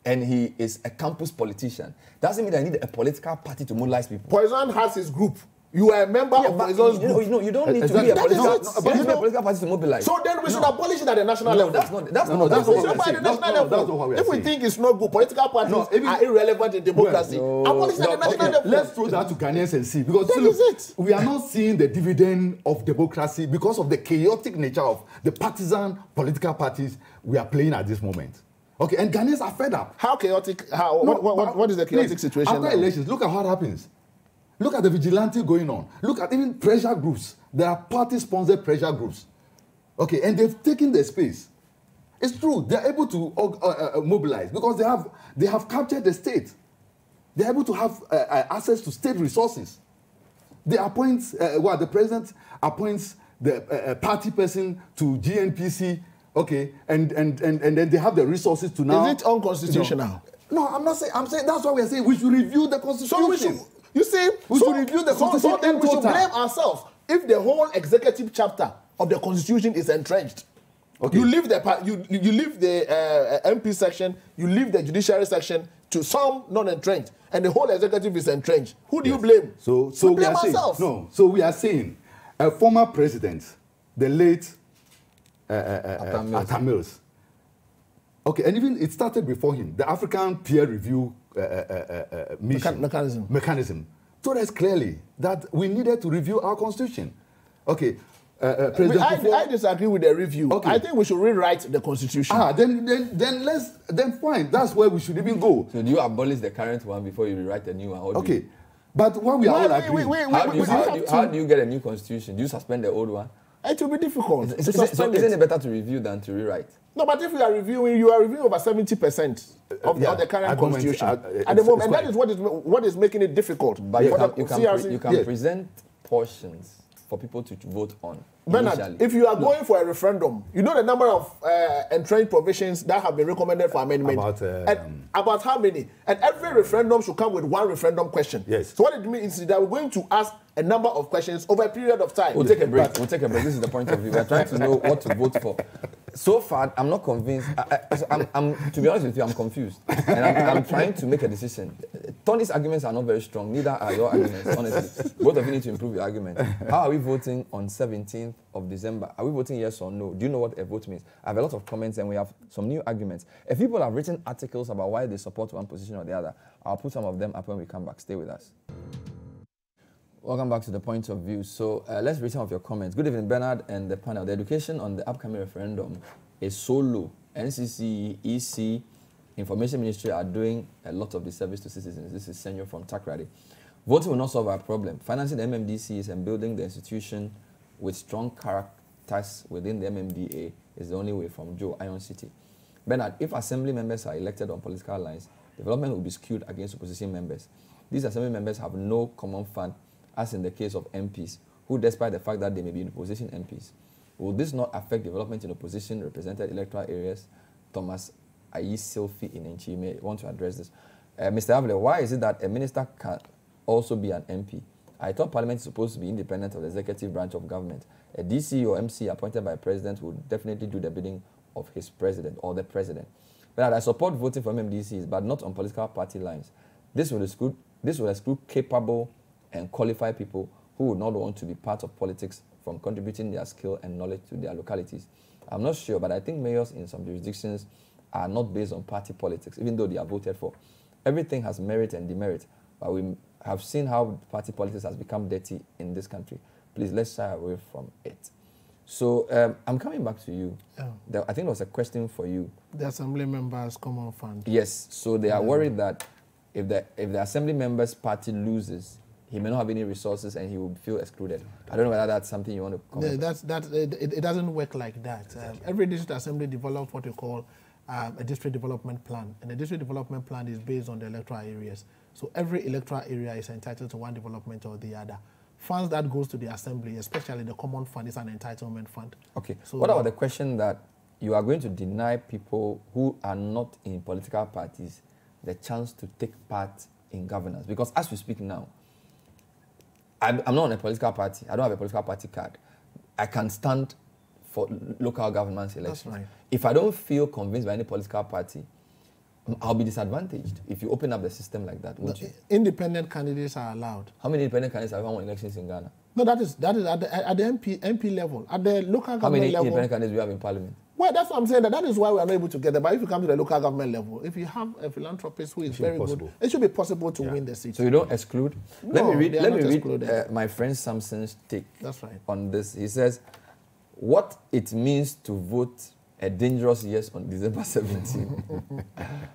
[SPEAKER 1] and he is a campus politician, doesn't mean that I need a political party to mobilize people.
[SPEAKER 2] Poison has his group. You are a member
[SPEAKER 1] Yeah,
[SPEAKER 2] of
[SPEAKER 1] know,
[SPEAKER 2] group.
[SPEAKER 1] you know, you don't need to
[SPEAKER 3] Exactly.
[SPEAKER 1] be a political,
[SPEAKER 2] it.
[SPEAKER 1] you
[SPEAKER 2] But you
[SPEAKER 1] to
[SPEAKER 2] know-
[SPEAKER 1] political party to mobilize.
[SPEAKER 2] So then we should
[SPEAKER 1] No.
[SPEAKER 2] abolish it at the national
[SPEAKER 1] No,
[SPEAKER 2] level.
[SPEAKER 1] that's not- that's
[SPEAKER 3] No,
[SPEAKER 1] not
[SPEAKER 3] no, that's
[SPEAKER 1] I'm
[SPEAKER 3] not what we are saying.
[SPEAKER 2] the
[SPEAKER 3] No, no, that's not what we are
[SPEAKER 2] if we
[SPEAKER 3] saying.
[SPEAKER 2] think it's not good, political parties
[SPEAKER 3] No, even-
[SPEAKER 2] are irrelevant in democracy.
[SPEAKER 1] No.
[SPEAKER 2] Abolish it at the
[SPEAKER 1] No,
[SPEAKER 2] national
[SPEAKER 1] okay,
[SPEAKER 2] level.
[SPEAKER 3] Let's throw that to Ghanaians and see because
[SPEAKER 2] That
[SPEAKER 3] look,
[SPEAKER 2] is it.
[SPEAKER 3] we are not seeing the dividend of democracy because of the chaotic nature of the partisan political parties we are playing at this moment. Okay, and Ghanaians are fed up.
[SPEAKER 2] How chaotic? How?
[SPEAKER 3] No,
[SPEAKER 2] what, what, what, is the chaotic
[SPEAKER 3] please,
[SPEAKER 2] situation
[SPEAKER 3] After
[SPEAKER 2] now?
[SPEAKER 3] elections, look at what happens. Look at the vigilante going on. Look at even pressure groups. There are party-sponsored pressure groups. Okay, and they've taken the space. It's true. They are able to uh, uh, uh, mobilize because they have they have captured the state. They are able to have uh, uh, access to state resources. They appoint uh, well, the president appoints the party person to GNPC. Okay, and, and and and then they have the resources to now.
[SPEAKER 2] it unconstitutional?
[SPEAKER 3] No, I'm not saying. I'm saying that's why we are saying we should review the constitution.
[SPEAKER 2] So we should, you see,
[SPEAKER 3] We
[SPEAKER 2] so,
[SPEAKER 3] should review the
[SPEAKER 2] so, so
[SPEAKER 3] constitution
[SPEAKER 2] then
[SPEAKER 3] in
[SPEAKER 2] we should blame ourselves if the whole executive chapter of the constitution is entrenched.
[SPEAKER 3] Okay.
[SPEAKER 2] You leave the you you leave the uh, MP section, you leave the judiciary section to some non-entrenched, and the whole executive is entrenched. Who do you blame?
[SPEAKER 3] So, so
[SPEAKER 2] we
[SPEAKER 3] we,
[SPEAKER 2] blame
[SPEAKER 3] are saying
[SPEAKER 2] ourselves.
[SPEAKER 3] no. So we are saying a former president, the late uh, uh, uh,
[SPEAKER 1] Atta Mills.
[SPEAKER 3] Atta Mills. Okay, and even it started before him. The African peer review uh, uh, uh, uh, mission
[SPEAKER 2] mechanism.
[SPEAKER 3] mechanism told us clearly that we needed to review our constitution. Okay, uh, uh,
[SPEAKER 2] I, I disagree with the review.
[SPEAKER 3] Okay.
[SPEAKER 2] I think we should rewrite the constitution.
[SPEAKER 3] Ah, then, then, then let's then fine. That's where we should even go.
[SPEAKER 1] So do you abolish the current one before you rewrite a new one?
[SPEAKER 3] Okay,
[SPEAKER 1] you-
[SPEAKER 3] but what we are all agreeing.
[SPEAKER 1] do you, do you, how do you get a new constitution? Do you suspend the old one?
[SPEAKER 2] It will be difficult.
[SPEAKER 1] Is, is, so
[SPEAKER 2] suspend
[SPEAKER 1] isn't
[SPEAKER 2] it.
[SPEAKER 1] better to review than to rewrite?
[SPEAKER 2] No, but if you are reviewing, you are reviewing over 70% of,
[SPEAKER 3] yeah,
[SPEAKER 2] of the current constitution.
[SPEAKER 3] uh,
[SPEAKER 2] at the moment, and that is what is what is making it difficult.
[SPEAKER 1] But you can,
[SPEAKER 2] the
[SPEAKER 1] you can, pre- you can
[SPEAKER 3] Yes.
[SPEAKER 1] present portions for people to vote on.
[SPEAKER 2] Bernard,
[SPEAKER 1] initially.
[SPEAKER 2] if you are going for a referendum, you know the number of uh, entrenched provisions that have been recommended for amendment.
[SPEAKER 3] About, um,
[SPEAKER 2] and about how many? And every referendum should come with one referendum question.
[SPEAKER 3] Yes.
[SPEAKER 2] So what it means is that we're going to ask a number of questions over a period of time.
[SPEAKER 1] We'll take a break. We'll take a break. This is the point of view. We're trying to know what to vote for. So far, I'm not convinced. I, I'm, to be honest with you, I'm confused. And I'm, I'm trying to make a decision. Tony's arguments are not very strong. Neither are your arguments, honestly. Both of you need to improve your argument. How are we voting on 17th of December? Are we voting yes or no? Do you know what a vote means? I have a lot of comments and we have some new arguments. If people have written articles about why they support one position or the other, I'll put some of them up when we come back. Stay with us. Welcome back to the point of view. So uh, let's read some of your comments. Good evening, Bernard and the panel. The education on the upcoming referendum is so low. NCC, EC, Information Ministry are doing a lot of the service to citizens. This is Senor from Takoradi. Voting will not solve our problem. Financing the MMDCs and building the institution with strong character tasks within the MMDA is the only way from Joe Iron City. Bernard, if assembly members are elected on political lines, development will be skewed against opposition members. These assembly members have no common fund, as in the case of MPs, who, despite the fact that they may be in opposition MPs, will this not affect development in opposition represented electoral areas? Thomas Ayi Silfi in Enchi may want to address this. Uh, Mr. Avle, why is it that a minister can also be an MP? I thought Parliament is supposed to be independent of the executive branch of government. A DC or MC appointed by a president would definitely do the bidding of his president or the president. But I support voting for MMDCs, but not on political party lines. This will exclude, this will exclude capable and qualified people who would not want to be part of politics from contributing their skill and knowledge to their localities. I'm not sure, but I think mayors in some jurisdictions are not based on party politics, even though they are voted for. Everything has merit and demerit, but we have seen how party politics has become dirty in this country. Please, let's shy away from it. So um, I'm coming back to you.
[SPEAKER 2] Yeah.
[SPEAKER 1] There, I think there was a question for you.
[SPEAKER 2] The assembly members' common fund.
[SPEAKER 1] Yes. So they are worried that if the if the assembly members' party loses, he may not have any resources and he will feel excluded. I don't know whether that's something you want to comment.
[SPEAKER 2] Yeah, that's that. It, it doesn't work like that. Um, every district assembly develops what we call um, a district development plan, and the district development plan is based on the electoral areas. So every electoral area is entitled to one development or the other. Funds that goes to the assembly, especially the common fund, is an entitlement fund.
[SPEAKER 1] Okay.
[SPEAKER 2] So
[SPEAKER 1] what about the question that you are going to deny people who are not in political parties the chance to take part in governance? Because as we speak now, I'm, I'm not on a political party. I don't have a political party card. I can stand for local government elections.
[SPEAKER 2] right.
[SPEAKER 1] If I don't feel convinced by any political party, I'll be disadvantaged if you open up the system like that, won't you?
[SPEAKER 2] Independent candidates are allowed.
[SPEAKER 1] How many independent candidates have won elections in Ghana?
[SPEAKER 2] No, that is that is at the, at the MP MP level, at the local
[SPEAKER 1] How
[SPEAKER 2] government
[SPEAKER 1] many
[SPEAKER 2] level.
[SPEAKER 1] independent candidates do we have in parliament?
[SPEAKER 2] Well, that's what I'm saying. That that is why we are not able to get there. But if you come to the local government level, if you have a philanthropist who is
[SPEAKER 3] should be
[SPEAKER 2] very good, it should be possible to win the seat.
[SPEAKER 1] So you don't exclude? let me read, let me read uh, my friend Samson's take
[SPEAKER 2] That's right.
[SPEAKER 1] on this. He says, what it means to vote a dangerous yes on December 17.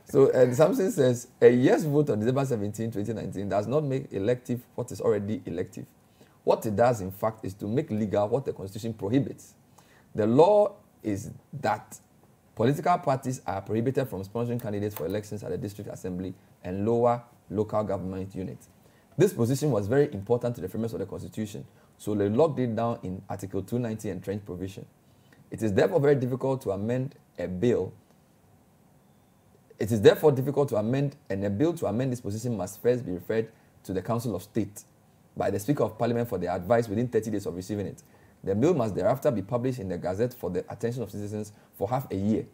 [SPEAKER 1] so uh, Samson says, a yes vote on December 17, 2019 does not make elective what is already elective. What it does, in fact, is to make legal what the Constitution prohibits. The law is that political parties are prohibited from sponsoring candidates for elections at the district assembly and lower local government units. This position was very important to the framers of the Constitution, so they locked it down in Article 290 and trench provision. It is therefore very difficult to amend a bill. It is therefore difficult to amend, and a bill to amend this position must first be referred to the Council of State by the Speaker of Parliament for their advice within 30 days of receiving it. The bill must thereafter be published in the Gazette for the attention of citizens for half a year.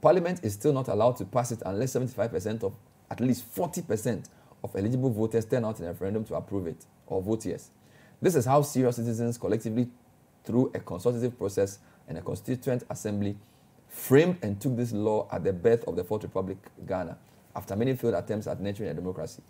[SPEAKER 1] Parliament is still not allowed to pass it unless 75% of at least 40% of eligible voters turn out in a referendum to approve it or vote yes. This is how serious citizens collectively, through a consultative process and a constituent assembly, framed and took this law at the birth of the Fourth Republic, Ghana, after many failed attempts at nurturing a democracy.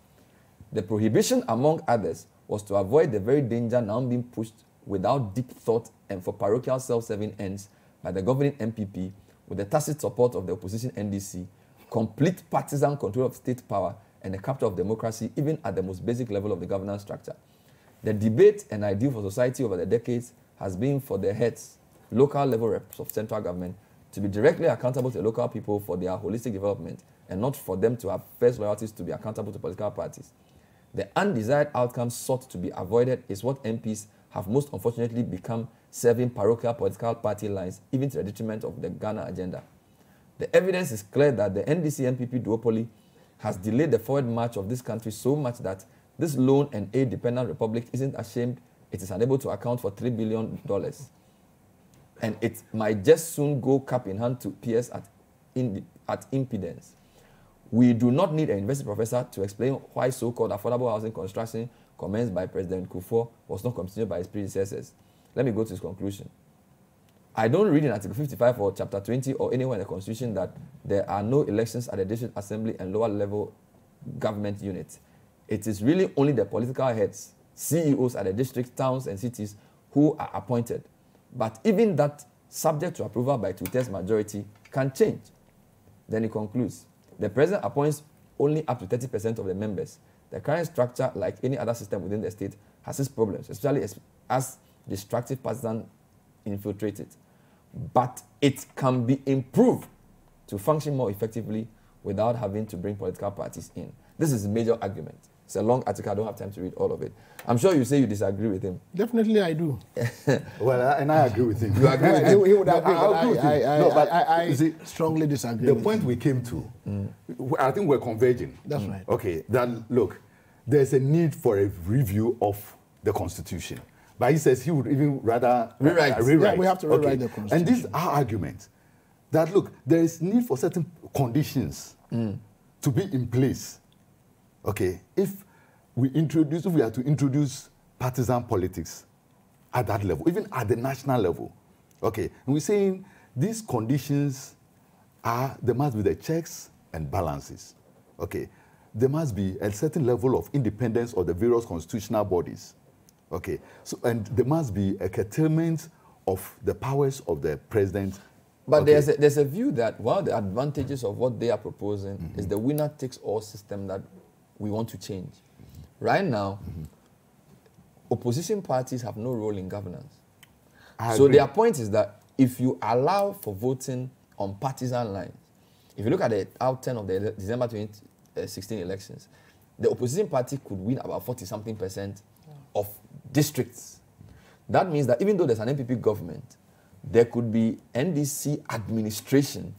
[SPEAKER 1] The prohibition, among others, was to avoid the very danger now being pushed without deep thought and for parochial self-serving ends by the governing NPP with the tacit support of the opposition NDC, complete partisan control of state power and the capture of democracy even at the most basic level of the governance structure. The debate and ideal for society over the decades has been for the heads, local level reps of central government, to be directly accountable to local people for their holistic development and not for them to have first loyalties to be accountable to political parties. The undesired outcome sought to be avoided is what MPs have most unfortunately become serving parochial political party lines, even to the detriment of the Ghana agenda. The evidence is clear that the NDC NPP duopoly has delayed the forward march of this country so much that this lone and aid dependent republic isn't ashamed it is unable to account for $3 billion. And it might just soon go cap in hand to PS at, in, at impedance. We do not need a university professor to explain why so-called affordable housing construction commenced by President Kufuor was not continued by his predecessors. Let me go to his conclusion. I don't read in Article 55 or Chapter 20 or anywhere in the Constitution that there are no elections at the district assembly and lower level government units. It is really only the political heads, CEOs at the district, towns, and cities who are appointed. But even that, subject to approval by two-thirds majority, can change. Then he concludes, the president appoints only up to 30% of the members. The current structure, like any other system within the state, has its problems, especially as, destructive partisan infiltrate it. But it can be improved to function more effectively without having to bring political parties in. This is a major argument. It's a long article. I don't have time to read all of it. I'm sure you say you disagree with him.
[SPEAKER 2] Definitely, I do.
[SPEAKER 3] Well, I- and I agree with him.
[SPEAKER 1] You agree with him?
[SPEAKER 2] he would
[SPEAKER 3] No,
[SPEAKER 2] agree,
[SPEAKER 3] I
[SPEAKER 2] but
[SPEAKER 3] agree with
[SPEAKER 2] I. I,
[SPEAKER 3] No, but
[SPEAKER 2] I, I
[SPEAKER 3] you see,
[SPEAKER 2] strongly disagree.
[SPEAKER 3] the
[SPEAKER 2] with
[SPEAKER 3] point
[SPEAKER 2] you.
[SPEAKER 3] we came to, mm. I think we're converging.
[SPEAKER 2] That's right.
[SPEAKER 3] Okay, that look, there's a need for a review of the constitution. But he says he would even rather
[SPEAKER 1] Rewrite.
[SPEAKER 3] uh, rewrite.
[SPEAKER 2] Yeah, we have to rewrite the constitution.
[SPEAKER 3] And this is our argument that look, there is need for certain conditions to be in place. Okay, if we introduce, if we are to introduce partisan politics at that level, even at the national level, okay, and we're saying these conditions are there must be the checks and balances. Okay, there must be a certain level of independence of the various constitutional bodies. Okay, so and there must be a curtailment of the powers of the president.
[SPEAKER 1] But
[SPEAKER 3] Okay.
[SPEAKER 1] there's, a, there's a view that one of the advantages of what they are proposing mm-hmm. is the winner takes all system that we want to change. Right now, mm-hmm. opposition parties have no role in governance.
[SPEAKER 3] I
[SPEAKER 1] so
[SPEAKER 3] agree.
[SPEAKER 1] their point is that if you allow for voting on partisan lines, if you look at the outturn of the December 2016 uh, elections, the opposition party could win about 40 something percent of districts. That means that even though there's an NPP government, there could be NDC administration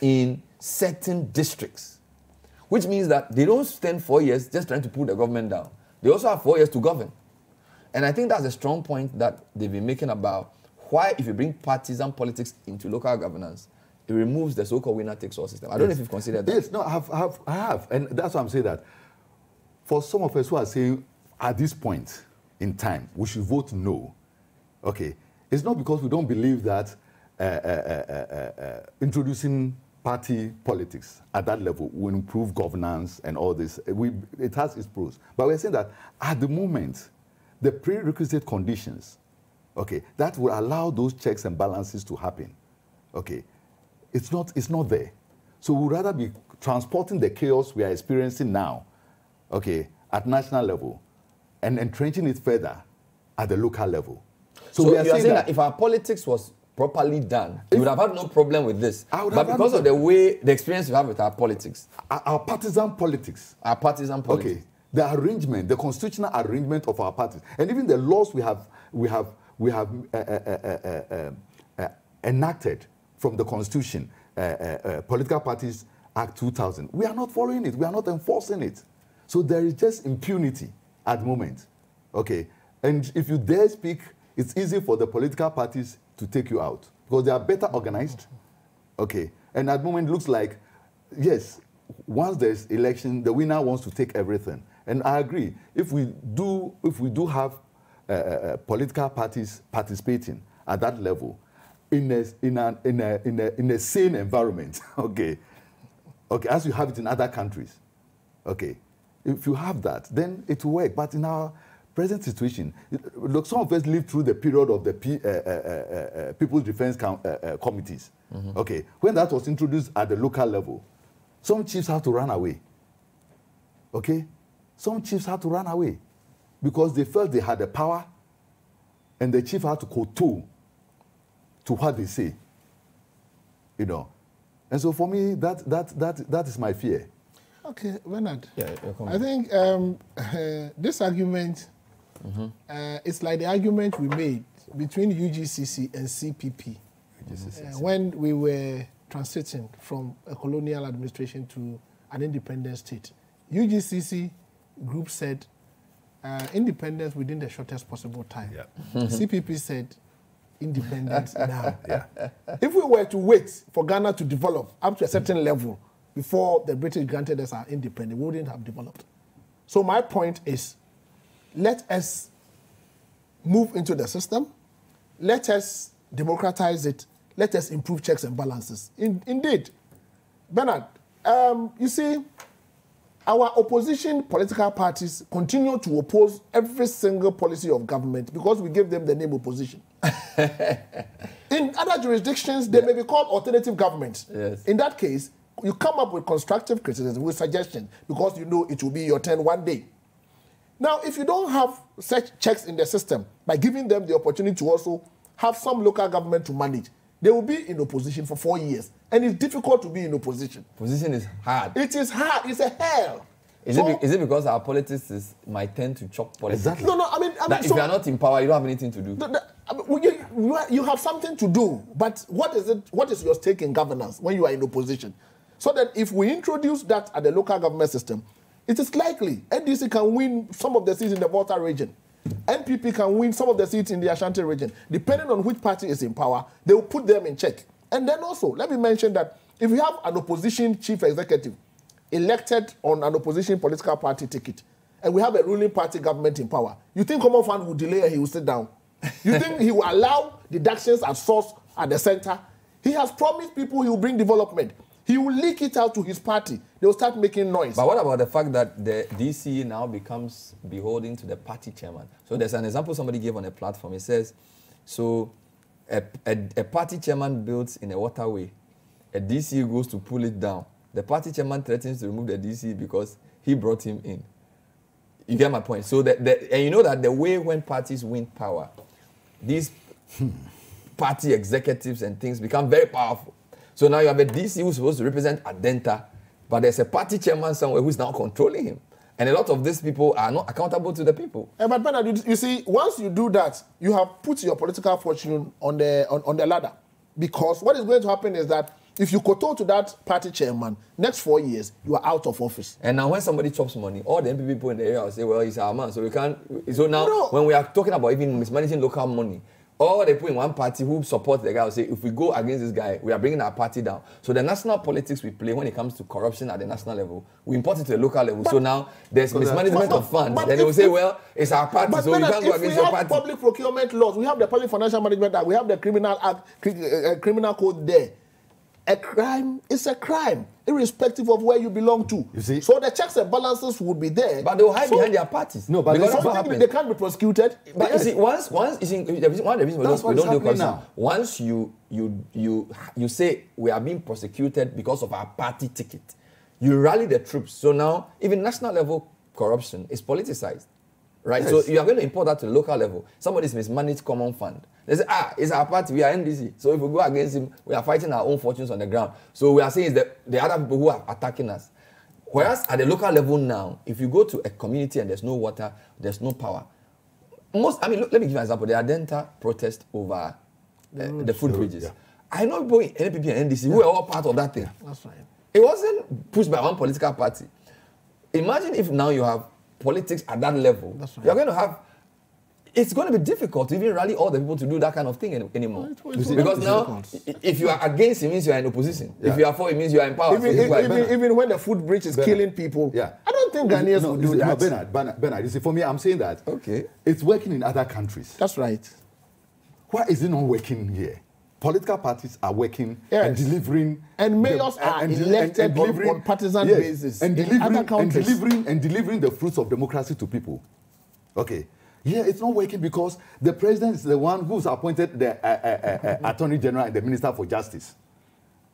[SPEAKER 1] in certain districts, which means that they don't spend four years just trying to pull the government down. They also have four years to govern. And I think that's a strong point that they've been making about why, if you bring partisan politics into local governance, it removes the so-called winner takes all system. I don't know if you've considered that.
[SPEAKER 3] Yes, no, I have, I have, I have. And that's why I'm saying that for some of us who are saying at this point in time, we should vote no, okay, it's not because we don't believe that uh, uh, uh, uh, uh, introducing party politics at that level will improve governance and all this. We, it has its pros. But we're saying that at the moment, the prerequisite conditions, okay, that will allow those checks and balances to happen, okay, it's not, it's not there. So we'd rather be transporting the chaos we are experiencing now, okay, at national level, and entrenching it further at the local level.
[SPEAKER 1] So,
[SPEAKER 3] we
[SPEAKER 1] you are saying that, if our politics was properly done, you would have had no problem with this.
[SPEAKER 3] I would
[SPEAKER 1] But
[SPEAKER 3] have
[SPEAKER 1] because of the way, the experience you have with our politics,
[SPEAKER 3] our, our partisan politics,
[SPEAKER 1] our partisan politics,
[SPEAKER 3] okay, the arrangement, the constitutional arrangement of our parties, and even the laws we have, we have, we have uh, uh, uh, uh, uh, uh, enacted from the constitution, uh, uh, uh, Political Parties Act 2000, we are not following it. We are not enforcing it. So there is just impunity at the moment. Okay, and if you dare speak, it's easy for the political parties to take you out because they are better organized. Okay, and at the moment it looks like, yes, once there's election, the winner wants to take everything. And I agree. If we do, if we do have uh, uh, uh, political parties participating at that level, in a, in a, in a, in a, in a sane environment, okay, okay, as you have it in other countries, okay, if you have that, then it will work. But in our present situation, it- look, some of us lived through the period of the P, uh, uh, uh, People's Defense Com- uh, uh, Committees. Okay, when that was introduced at the local level, some chiefs had to run away. Okay, some chiefs had to run away because they felt they had the power, and the chief had to kowtow to what they say. You know, and so for me, that that that that is my fear.
[SPEAKER 2] Okay, Bernard.
[SPEAKER 1] Yeah.
[SPEAKER 2] I think um, this argument
[SPEAKER 1] Mm-hmm.
[SPEAKER 2] uh, it's like the argument we made between UGCC and CPP uh, when we were transiting from a colonial administration to an independent state. UGCC group said uh, independence within the shortest possible time.
[SPEAKER 3] Yeah.
[SPEAKER 2] CPP said independence now. If we were to wait for Ghana to develop up to a certain level before the British granted us our independence, we wouldn't have developed. So my point is, let us move into the system, let us democratize it, let us improve checks and balances. In, indeed, Bernard, um, you see, our opposition political parties continue to oppose every single policy of government because we gave them the name opposition. In other jurisdictions, they may be called alternative governments.
[SPEAKER 1] Yes.
[SPEAKER 2] In that case, you come up with constructive criticism, with suggestions, because you know it will be your turn one day. Now, if you don't have such checks in the system, by giving them the opportunity to also have some local government to manage, they will be in opposition for four years. And it's difficult to be in opposition.
[SPEAKER 1] Position is hard.
[SPEAKER 2] It is hard. It's a hell.
[SPEAKER 1] Is,
[SPEAKER 2] So-
[SPEAKER 1] it, be, is it because our politics is, might tend to chop politics?
[SPEAKER 3] Exactly.
[SPEAKER 2] No, no, I mean, I mean
[SPEAKER 1] That if
[SPEAKER 2] so-
[SPEAKER 1] you are not in power, you don't have anything to do.
[SPEAKER 2] The- the- I mean, you, you have something to do, but what is it? What is your stake in governance when you are in opposition? So that if we introduce that at the local government system, it is likely NDC can win some of the seats in the Volta region. NPP can win some of the seats in the Ashanti region. Depending on which party is in power, they will put them in check. And then also, let me mention that if you have an opposition chief executive elected on an opposition political party ticket, and we have a ruling party government in power, you think Common Fund will delay and he will sit down? You think he will allow deductions at source at the center? He has promised people he will bring development. He will leak it out to his party. They will start making noise.
[SPEAKER 1] But what about the fact that the DC now becomes beholden to the party chairman? So there's an example somebody gave on a platform. It says, so a, a, a party chairman builds in a waterway, a DC goes to pull it down. The party chairman threatens to remove the DC because he brought him in. You get my point. So that, that and you know that the way when parties win power, these hmm. party executives and things become very powerful. So now you have a DC who's supposed to represent Adenta, but there's a party chairman somewhere who's now controlling him. And a lot of these people are not accountable to the people.
[SPEAKER 2] Eh, but Bernard, you, you see, once you do that, you have put your political fortune on the on, on the ladder. Because what is going to happen is that if you kowtow to that party chairman, next four years you are out of office.
[SPEAKER 1] And now when somebody chops money, all the MP people in the area will say, well, he's our man. So we can't. So now
[SPEAKER 2] No.
[SPEAKER 1] when we are talking about even mismanaging local money, all they put in one party who support the guy will say, if we go against this guy, we are bringing our party down. So the national politics we play when it comes to corruption at the national level, we import it to the local level. so now there's mismanagement
[SPEAKER 2] but-
[SPEAKER 1] of funds.
[SPEAKER 2] but
[SPEAKER 1] then they will
[SPEAKER 2] if-
[SPEAKER 1] say,
[SPEAKER 2] if-
[SPEAKER 1] well, it's our party,
[SPEAKER 2] But
[SPEAKER 1] so you can't go
[SPEAKER 2] if
[SPEAKER 1] against your party.
[SPEAKER 2] public procurement laws, we have the public financial management act, we have the criminal act, uh, uh, criminal code there. A crime is a crime, irrespective of where you belong to.
[SPEAKER 3] You see-
[SPEAKER 2] so the checks and balances would be there.
[SPEAKER 1] But they will hide
[SPEAKER 2] So-
[SPEAKER 1] behind their parties.
[SPEAKER 3] No, but
[SPEAKER 1] because
[SPEAKER 3] there's
[SPEAKER 2] Something they can't be prosecuted.
[SPEAKER 1] But you see, once once you see, the reason, one of the reasons we
[SPEAKER 3] That's
[SPEAKER 1] don't, we don't do corruption.
[SPEAKER 3] now.
[SPEAKER 1] Once you you you you say we are being prosecuted because of our party ticket, you rally the troops. So now even national level corruption is politicized, right?
[SPEAKER 3] Yes.
[SPEAKER 1] So you are going to import that to the local level. Somebody's mismanaged common fund. They say, ah, it's our party. We are NDC. So if we go against him, we are fighting our own fortunes on the ground. So we are saying it's the, the other people who are attacking us. Whereas at the local level now, if you go to a community and there's no water, there's no power, most i mean look, let me give you an example the adenta protest over uh, the food bridges
[SPEAKER 3] yeah.
[SPEAKER 1] i know people in npp and ndc who were all part of that thing
[SPEAKER 2] That's right.
[SPEAKER 1] it wasn't pushed by one political party imagine if now you have politics at that level
[SPEAKER 2] That's right.
[SPEAKER 1] you're going to have it's going to be difficult to even rally all the people to do that kind of thing any- anymore.
[SPEAKER 2] It it will
[SPEAKER 1] because
[SPEAKER 2] be
[SPEAKER 1] now, if you are against, it means you are in opposition. If
[SPEAKER 3] Yeah.
[SPEAKER 1] you are for, it means you are in power.
[SPEAKER 2] Even,
[SPEAKER 1] So
[SPEAKER 2] even,
[SPEAKER 1] better.
[SPEAKER 2] even when the food bridge is
[SPEAKER 3] Bernard.
[SPEAKER 2] killing people,
[SPEAKER 3] Yeah.
[SPEAKER 2] I don't think Ghanaians
[SPEAKER 3] no,
[SPEAKER 2] will do
[SPEAKER 3] see, no,
[SPEAKER 2] that.
[SPEAKER 3] Bernard, Bernard, Bernard, you see, for me, I'm saying that
[SPEAKER 1] Okay.
[SPEAKER 3] it's working in other countries.
[SPEAKER 2] That's right.
[SPEAKER 3] Why is it not working here? Political parties are working and
[SPEAKER 2] Yes.
[SPEAKER 3] delivering,
[SPEAKER 2] And mayors are elected on- on partisan basis
[SPEAKER 3] and
[SPEAKER 2] in
[SPEAKER 3] delivering,
[SPEAKER 2] other
[SPEAKER 3] and
[SPEAKER 2] countries.
[SPEAKER 3] delivering and delivering the fruits of democracy to people. Okay, yeah, it's not working because the president is the one who's appointed the uh, uh, uh, uh, attorney general and the minister for justice.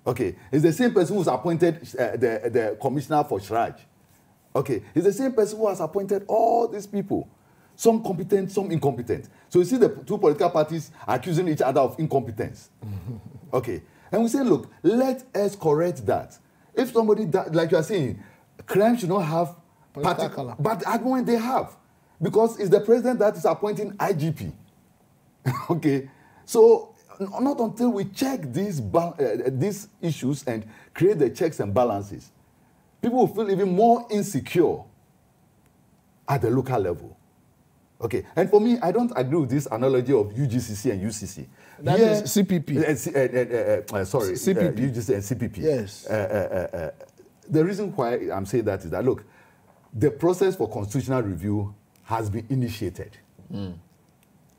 [SPEAKER 3] Okay, it's the same person who's appointed uh, the the commissioner for CHRAJ. Okay, it's the same person who has appointed all these people. Some competent, some incompetent. So you see the two political parties accusing each other of incompetence. okay, and we say, look, let us correct that. If somebody, di- like you are saying, crime should not have party, but at the moment they have, because it's the president that is appointing IGP. okay, so not until we check these ba- uh, these issues and create the checks and balances, people will feel even more insecure at the local level. Okay, and for me, I don't agree with this analogy of UGCC and UCC.
[SPEAKER 2] That is CPP.
[SPEAKER 3] Uh, uh, uh, uh, uh, sorry,
[SPEAKER 2] CPP.
[SPEAKER 3] Uh, UGC and CPP.
[SPEAKER 2] Yes.
[SPEAKER 3] Uh, uh, uh, uh, the reason why I'm saying that is that look, the process for constitutional review has been initiated.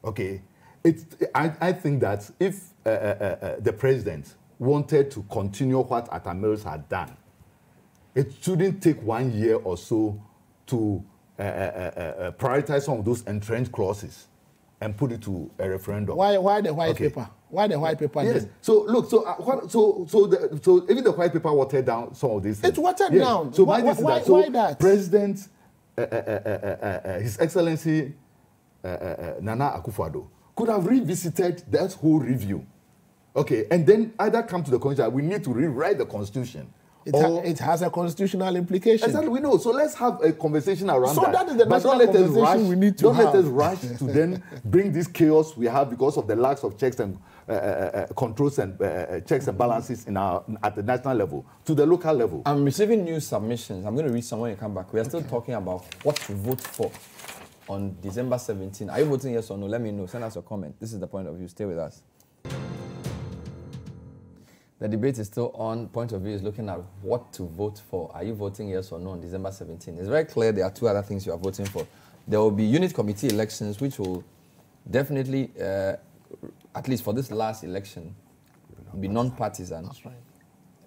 [SPEAKER 3] Okay, it's, I, I think that if uh, uh, uh, uh, the president wanted to continue what Atta Mills had done, it shouldn't take one year or so to uh, uh, uh, uh, prioritize some of those entrenched clauses and put it to a referendum.
[SPEAKER 2] Why, why the white
[SPEAKER 3] Okay.
[SPEAKER 2] paper? Why the white paper?
[SPEAKER 3] Yes.
[SPEAKER 2] then?
[SPEAKER 3] So look, so uh, what, so so the, so even the white paper watered down some of these things.
[SPEAKER 2] It's watered
[SPEAKER 3] Yes.
[SPEAKER 2] down.
[SPEAKER 3] So
[SPEAKER 2] Why-
[SPEAKER 3] is
[SPEAKER 2] why-
[SPEAKER 3] that, so
[SPEAKER 2] why that?
[SPEAKER 3] President, uh, uh, His Excellency Nana Akufo-Addo could have revisited that whole review. Okay, and then either come to the conclusion that we need to rewrite the constitution.
[SPEAKER 2] It, ha- it has a constitutional implication.
[SPEAKER 3] Exactly, we know. So let's have a conversation around
[SPEAKER 2] So
[SPEAKER 3] that.
[SPEAKER 2] that is the
[SPEAKER 3] don't
[SPEAKER 2] national
[SPEAKER 3] let
[SPEAKER 2] conversation
[SPEAKER 3] rush.
[SPEAKER 2] we need to
[SPEAKER 3] don't let
[SPEAKER 2] have.
[SPEAKER 3] us rush to then bring this chaos we have because of the lack of checks and uh, uh, uh, controls and uh, uh, checks and balances in our at the national level to the local level.
[SPEAKER 1] I'm receiving new submissions. I'm going to read some when you come back. We are still talking about what to vote for on December 17. Are you voting yes or no? Let me know. Send us a comment. This is the point of view. Stay with us. The debate is still on. Point of view is looking at what to vote for. Are you voting yes or no on December 17? It's very clear there are two other things you are voting for. There will be unit committee elections, which will definitely, uh, at least for this last election, be non-partisan
[SPEAKER 2] That's right.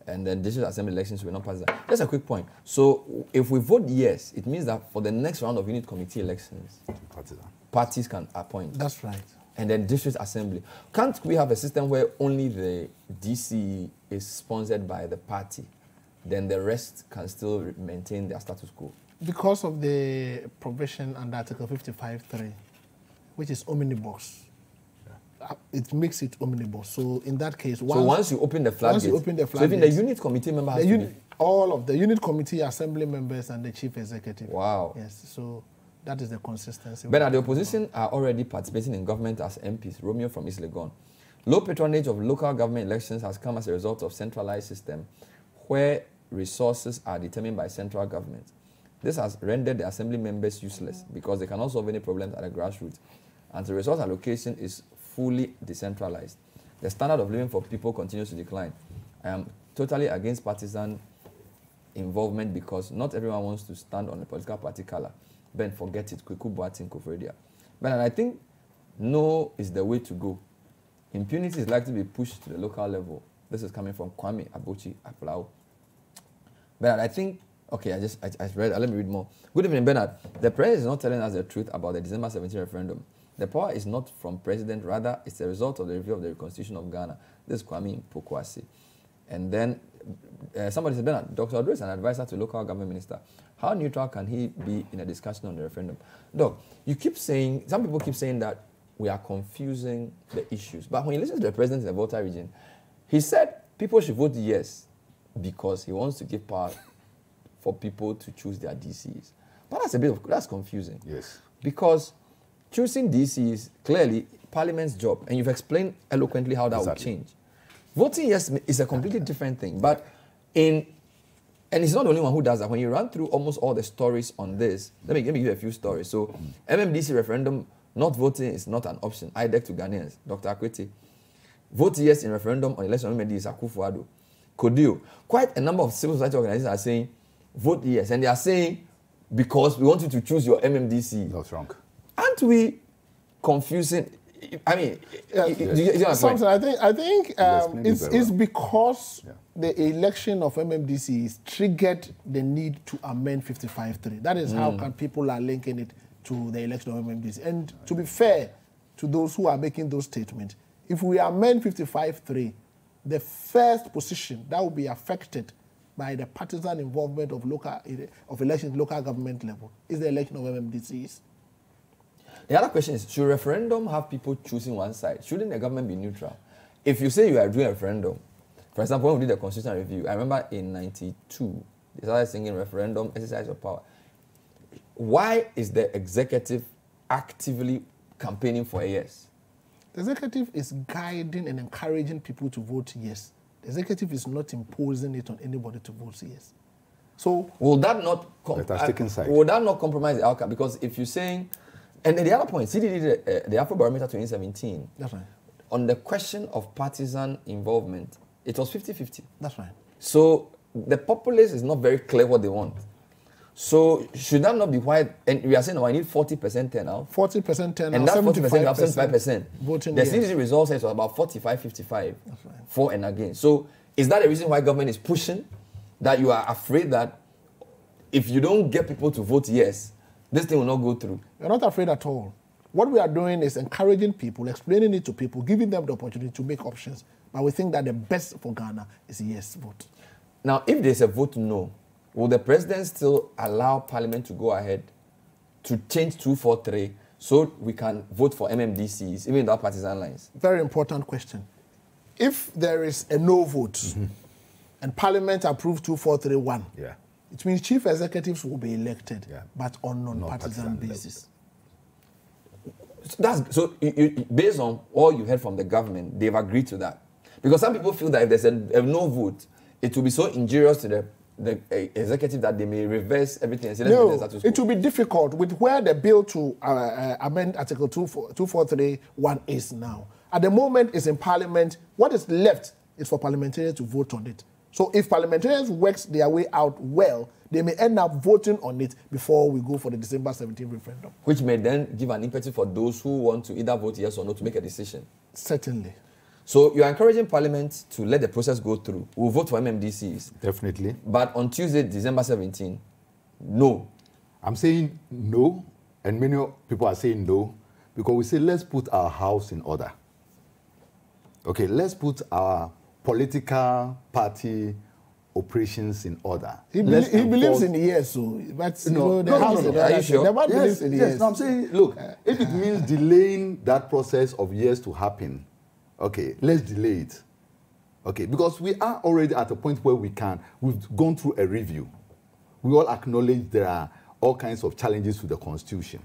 [SPEAKER 1] and then district assembly elections will not that. Just a quick point. So if we vote yes, it means that for the next round of unit committee elections,
[SPEAKER 3] Partisan.
[SPEAKER 1] parties can appoint.
[SPEAKER 2] That's right.
[SPEAKER 1] And then district assembly. Can't we have a system where only the DC is sponsored by the party? Then the rest can still maintain their status quo.
[SPEAKER 2] Because of the provision under Article 55.3, which is omnibus, uh, it makes it omnibus. So in that case,
[SPEAKER 1] so once you open the floodgates,
[SPEAKER 2] once you open the
[SPEAKER 1] so even the unit committee member has
[SPEAKER 2] the
[SPEAKER 1] to
[SPEAKER 2] unit,
[SPEAKER 1] be-
[SPEAKER 2] all of the unit committee, assembly members, and the chief executive.
[SPEAKER 1] Wow.
[SPEAKER 2] Yes. So that is the consistency.
[SPEAKER 1] But the opposition are already participating in government as MPs. Romeo from East Legon. Low patronage of local government elections has come as a result of centralized system where resources are determined by central government. This has rendered the assembly members useless because they cannot solve any problems at the grassroots. And the resource allocation is fully decentralized. The standard of living for people continues to decline. I am totally against partisan involvement because not everyone wants to stand on a political party color. Ben, forget it. Kweku Boateng Kofredia. And I think no is the way to go. Impunity is likely to be pushed to the local level. This is coming from Kwame Abuchi Aplau. Bernard, I think, okay, I just, I, I read, uh, let me read more. Good evening, Bernard. The president is not telling us the truth about the December 17 referendum. The power is not from president, rather, it's a result of the review of the Constitution of Ghana. This is Kwame Pokwasi. And then uh, somebody said, Bernard, Dr. Oduro is an advisor to local government minister. How neutral can he be in a discussion on the referendum? Doc, you keep saying, some people keep saying that we are confusing the issues. But when you listen to the president in the Volta region, he said people should vote yes because he wants to give power for people to choose their DCs. But that's a bit of, that's confusing.
[SPEAKER 3] Yes.
[SPEAKER 1] Because choosing DCs, clearly, Parliament's job, and you've explained eloquently how that
[SPEAKER 3] Exactly.
[SPEAKER 1] will change. Voting yes is a completely different thing. But in and it's not the only one who does that. When you run through almost all the stories on this, let me, let me give you a few stories. So, MMDC referendum, not voting is not an option. IDEC to Ghanaians, Dr. Akwete. Vote yes in referendum on election of MMD is Akufo-Addo. Kodio. Quite a number of civil society organizations are saying, vote yes. And they are saying, because we want you to choose your MMDC.
[SPEAKER 3] That's wrong.
[SPEAKER 1] Aren't we confusing? I mean,
[SPEAKER 2] Yeah.
[SPEAKER 1] you, do you get?
[SPEAKER 2] Something I think I think um, it's,
[SPEAKER 3] very
[SPEAKER 2] it's
[SPEAKER 3] well.
[SPEAKER 2] because
[SPEAKER 3] Yeah.
[SPEAKER 2] the election of MMDC is triggered the need to amend 55.3. That is
[SPEAKER 3] Mm.
[SPEAKER 2] how can people are linking it to the election of MMDC. And to be fair to those who are making those statements, if we amend 55.3, the first position that will be affected by the partisan involvement of local of elections local government level is the election of MMDCs.
[SPEAKER 1] The other question is, should referendum have people choosing one side? Shouldn't the government be neutral? If you say you are doing a referendum, for example, when we did the constitutional review, I remember in 92, they started singing referendum, exercise of power. Why is the executive actively campaigning for a yes?
[SPEAKER 2] The executive is guiding and encouraging people to vote yes. The executive is not imposing it on anybody to vote yes. So
[SPEAKER 1] Will that not com-
[SPEAKER 3] Let us
[SPEAKER 1] uh,
[SPEAKER 3] take inside.
[SPEAKER 1] will that not compromise the outcome? Because if you're saying, and the other point, CDD did uh, the Afro Barometer 2017
[SPEAKER 2] that's right.
[SPEAKER 1] on the question of partisan involvement, it was 50-50.
[SPEAKER 2] That's right.
[SPEAKER 1] So the populace is not very clear what they want. So should that not be why? And we are saying, oh, I need 40% turnout.
[SPEAKER 2] Forty percent turnout.
[SPEAKER 1] And that 40% you have
[SPEAKER 2] 75%
[SPEAKER 1] 75%.
[SPEAKER 2] voting
[SPEAKER 1] the. CDD results says about 45 55
[SPEAKER 2] That's right.
[SPEAKER 1] for and against. So is that the reason why government is pushing that you are afraid that if you don't get people to vote yes, this thing will not go through?
[SPEAKER 2] We're not afraid at all. What we are doing is encouraging people, explaining it to people, giving them the opportunity to make options. But we think that the best for Ghana is yes vote.
[SPEAKER 1] Now, if there's a vote no, will the president still allow Parliament to go ahead to change 243 so we can vote for MMDCs, even without partisan lines?
[SPEAKER 2] Very important question. If there is a no vote mm-hmm. and Parliament approves 2431,
[SPEAKER 3] Yeah.
[SPEAKER 2] It means chief executives will be elected,
[SPEAKER 3] Yeah.
[SPEAKER 2] but on non-partisan basis.
[SPEAKER 1] So that's so you, you, based on all you heard from the government, they've agreed to that. Because some people feel that if there's a, a no vote, it will be so injurious to the the uh, executive that they may reverse everything and say
[SPEAKER 2] No,
[SPEAKER 1] maintain status quo.
[SPEAKER 2] it will be difficult with where the bill to uh, uh, amend Article 24 2431 is now. At the moment, it's in Parliament. What is left is for parliamentarians to vote on it. So if parliamentarians works their way out well, they may end up voting on it before we go for the December 17 referendum.
[SPEAKER 1] which may then give an impetus for those who want to either vote yes or no to make a decision.
[SPEAKER 2] Certainly.
[SPEAKER 1] So you're encouraging Parliament to let the process go through. We'll vote for MMDCs,
[SPEAKER 3] Definitely.
[SPEAKER 1] but on Tuesday, December 17, no.
[SPEAKER 3] I'm saying no, and many people are saying no, because we say let's put our house in order. Okay, let's put our political party operations in order.
[SPEAKER 2] He,
[SPEAKER 3] Let's
[SPEAKER 2] he believes in yes, so but you
[SPEAKER 3] No,
[SPEAKER 2] know, the
[SPEAKER 3] no, no, no, no.
[SPEAKER 1] Are you sure?
[SPEAKER 2] The man
[SPEAKER 3] yes,
[SPEAKER 2] believes in
[SPEAKER 3] yes,
[SPEAKER 2] yes.
[SPEAKER 3] no, I'm saying, look, if it means delaying that process of years to happen, okay, let's delay it. Okay, because we are already at a point where we can, we've gone through a review. We all acknowledge there are all kinds of challenges to the constitution.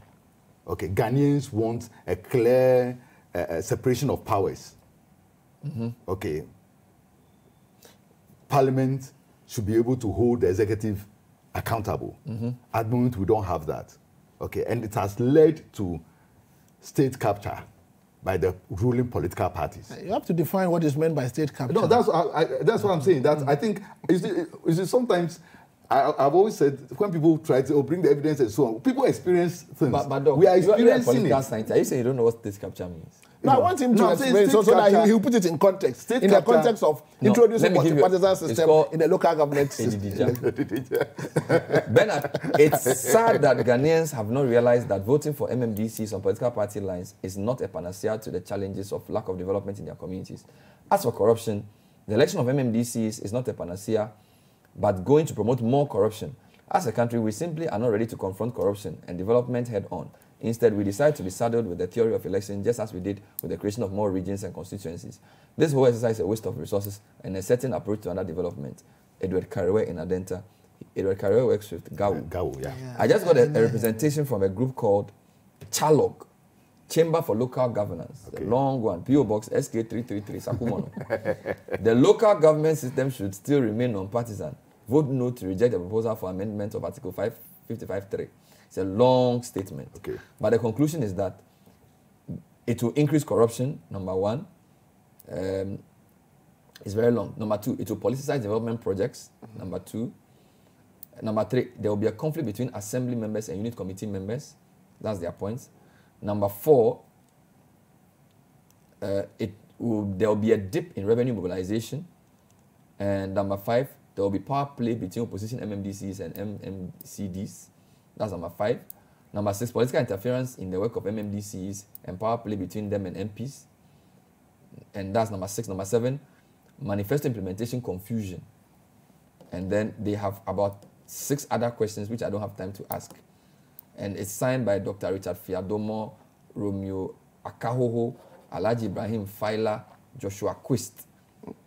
[SPEAKER 3] Okay, Ghanaians want a clear uh, separation of powers. Okay, Parliament should be able to hold the executive accountable. At the moment, we don't have that. Okay, and it has led to state capture by the ruling political parties.
[SPEAKER 2] You have to define what is meant by state capture.
[SPEAKER 3] No, that's I, I, that's what I'm saying. That I think is is sometimes I, I've always said when people try to oh, bring the evidence and so on, people experience things.
[SPEAKER 1] But, but Doc,
[SPEAKER 3] we are
[SPEAKER 1] you you're a
[SPEAKER 3] experiencing
[SPEAKER 1] political
[SPEAKER 3] it.
[SPEAKER 1] scientist. Are you saying you don't know what state capture means?
[SPEAKER 2] No, I want him to
[SPEAKER 3] saying
[SPEAKER 2] explain so, so that
[SPEAKER 3] capture-
[SPEAKER 2] he, he'll put it in context.
[SPEAKER 3] State
[SPEAKER 2] in the context of
[SPEAKER 1] No,
[SPEAKER 2] introducing
[SPEAKER 1] let me give you-
[SPEAKER 2] multi-partisan system
[SPEAKER 1] called
[SPEAKER 2] in the local government system.
[SPEAKER 1] Bernard, it's sad that Ghanaians have not realized that voting for MMDCs on political party lines is not a panacea to the challenges of lack of development in their communities. As for corruption, the election of MMDCs is not a panacea, but going to promote more corruption. As a country, we simply are not ready to confront corruption and development head on. Instead, we decide to be saddled with the theory of election just as we did with the creation of more regions and constituencies. This whole exercise is a waste of resources and a certain approach to underdevelopment. Edward Kariwe in Adenta. Edward Kariwe works with GAU.
[SPEAKER 3] Uh, Gao, yeah.
[SPEAKER 1] I just got a, a representation from a group called Chalog, Chamber for Local Governance. The long one, PO Box SK333 Sakumono. the local government system should still remain non-partisan. Vote no to reject the proposal for amendment of Article 555.3. It's a long statement.
[SPEAKER 3] Okay.
[SPEAKER 1] But the conclusion is that it will increase corruption, number one. Um, it's very long. Number two, it will politicize development projects. Number two. Number three, there will be a conflict between assembly members and unit committee members. That's their points. Number four, uh, it will, there will be a dip in revenue mobilization. And number five, there will be power play between opposition MMDCs and MMCDs. That's number five. Number six, political interference in the work of MMDCs and power play between them and MPs. And that's number six. Number seven, manifesto implementation confusion. And then they have about six other questions which I don't have time to ask. And it's signed by Dr. Richard Fiadomo, Romeo Akahoho, Alaji Ibrahim Faila, Joshua Quist.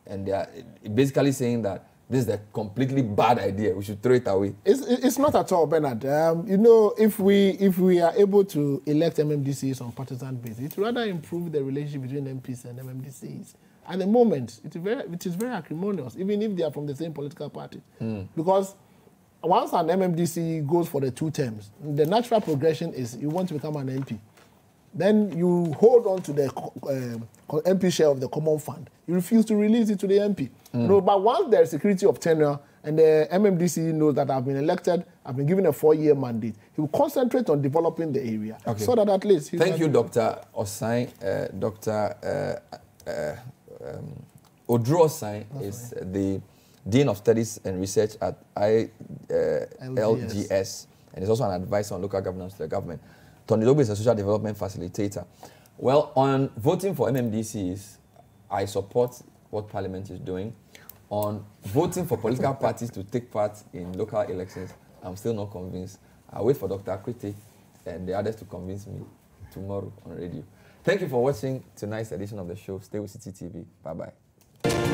[SPEAKER 1] And they are basically saying that this is a completely bad idea. We should throw it away.
[SPEAKER 2] It's, it's not at all, Bernard. Um, you know, if we if we are able to elect MMDCs on partisan basis, it rather improve the relationship between MPs and MMDCs. At the moment, it is very it is very acrimonious, even if they are from the same political party, because once an MMDC goes for the two terms, the natural progression is you want to become an MP. Then you hold on to the co- um, MP share of the common fund. You refuse to release it to the MP. You know, but once there is security of tenure and the MMDC knows that I've been elected, I've been given a four-year mandate, he will concentrate on developing the area
[SPEAKER 1] Okay.
[SPEAKER 2] so that at least he
[SPEAKER 1] Thank you, Dr. Osae. Uh, Dr. Uh, uh, um, Oduro Osae is the Dean of Studies and Research at ILGS, and is also an advisor on local governance to the government. Tony Lobo is a social development facilitator. Well, on voting for MMDCs, I support what Parliament is doing. On voting for political parties to take part in local elections, I'm still not convinced. I'll wait for Dr. Akriti and the others to convince me. tomorrow on radio. Thank you for watching tonight's edition of the show. Stay with CTTV. Bye bye.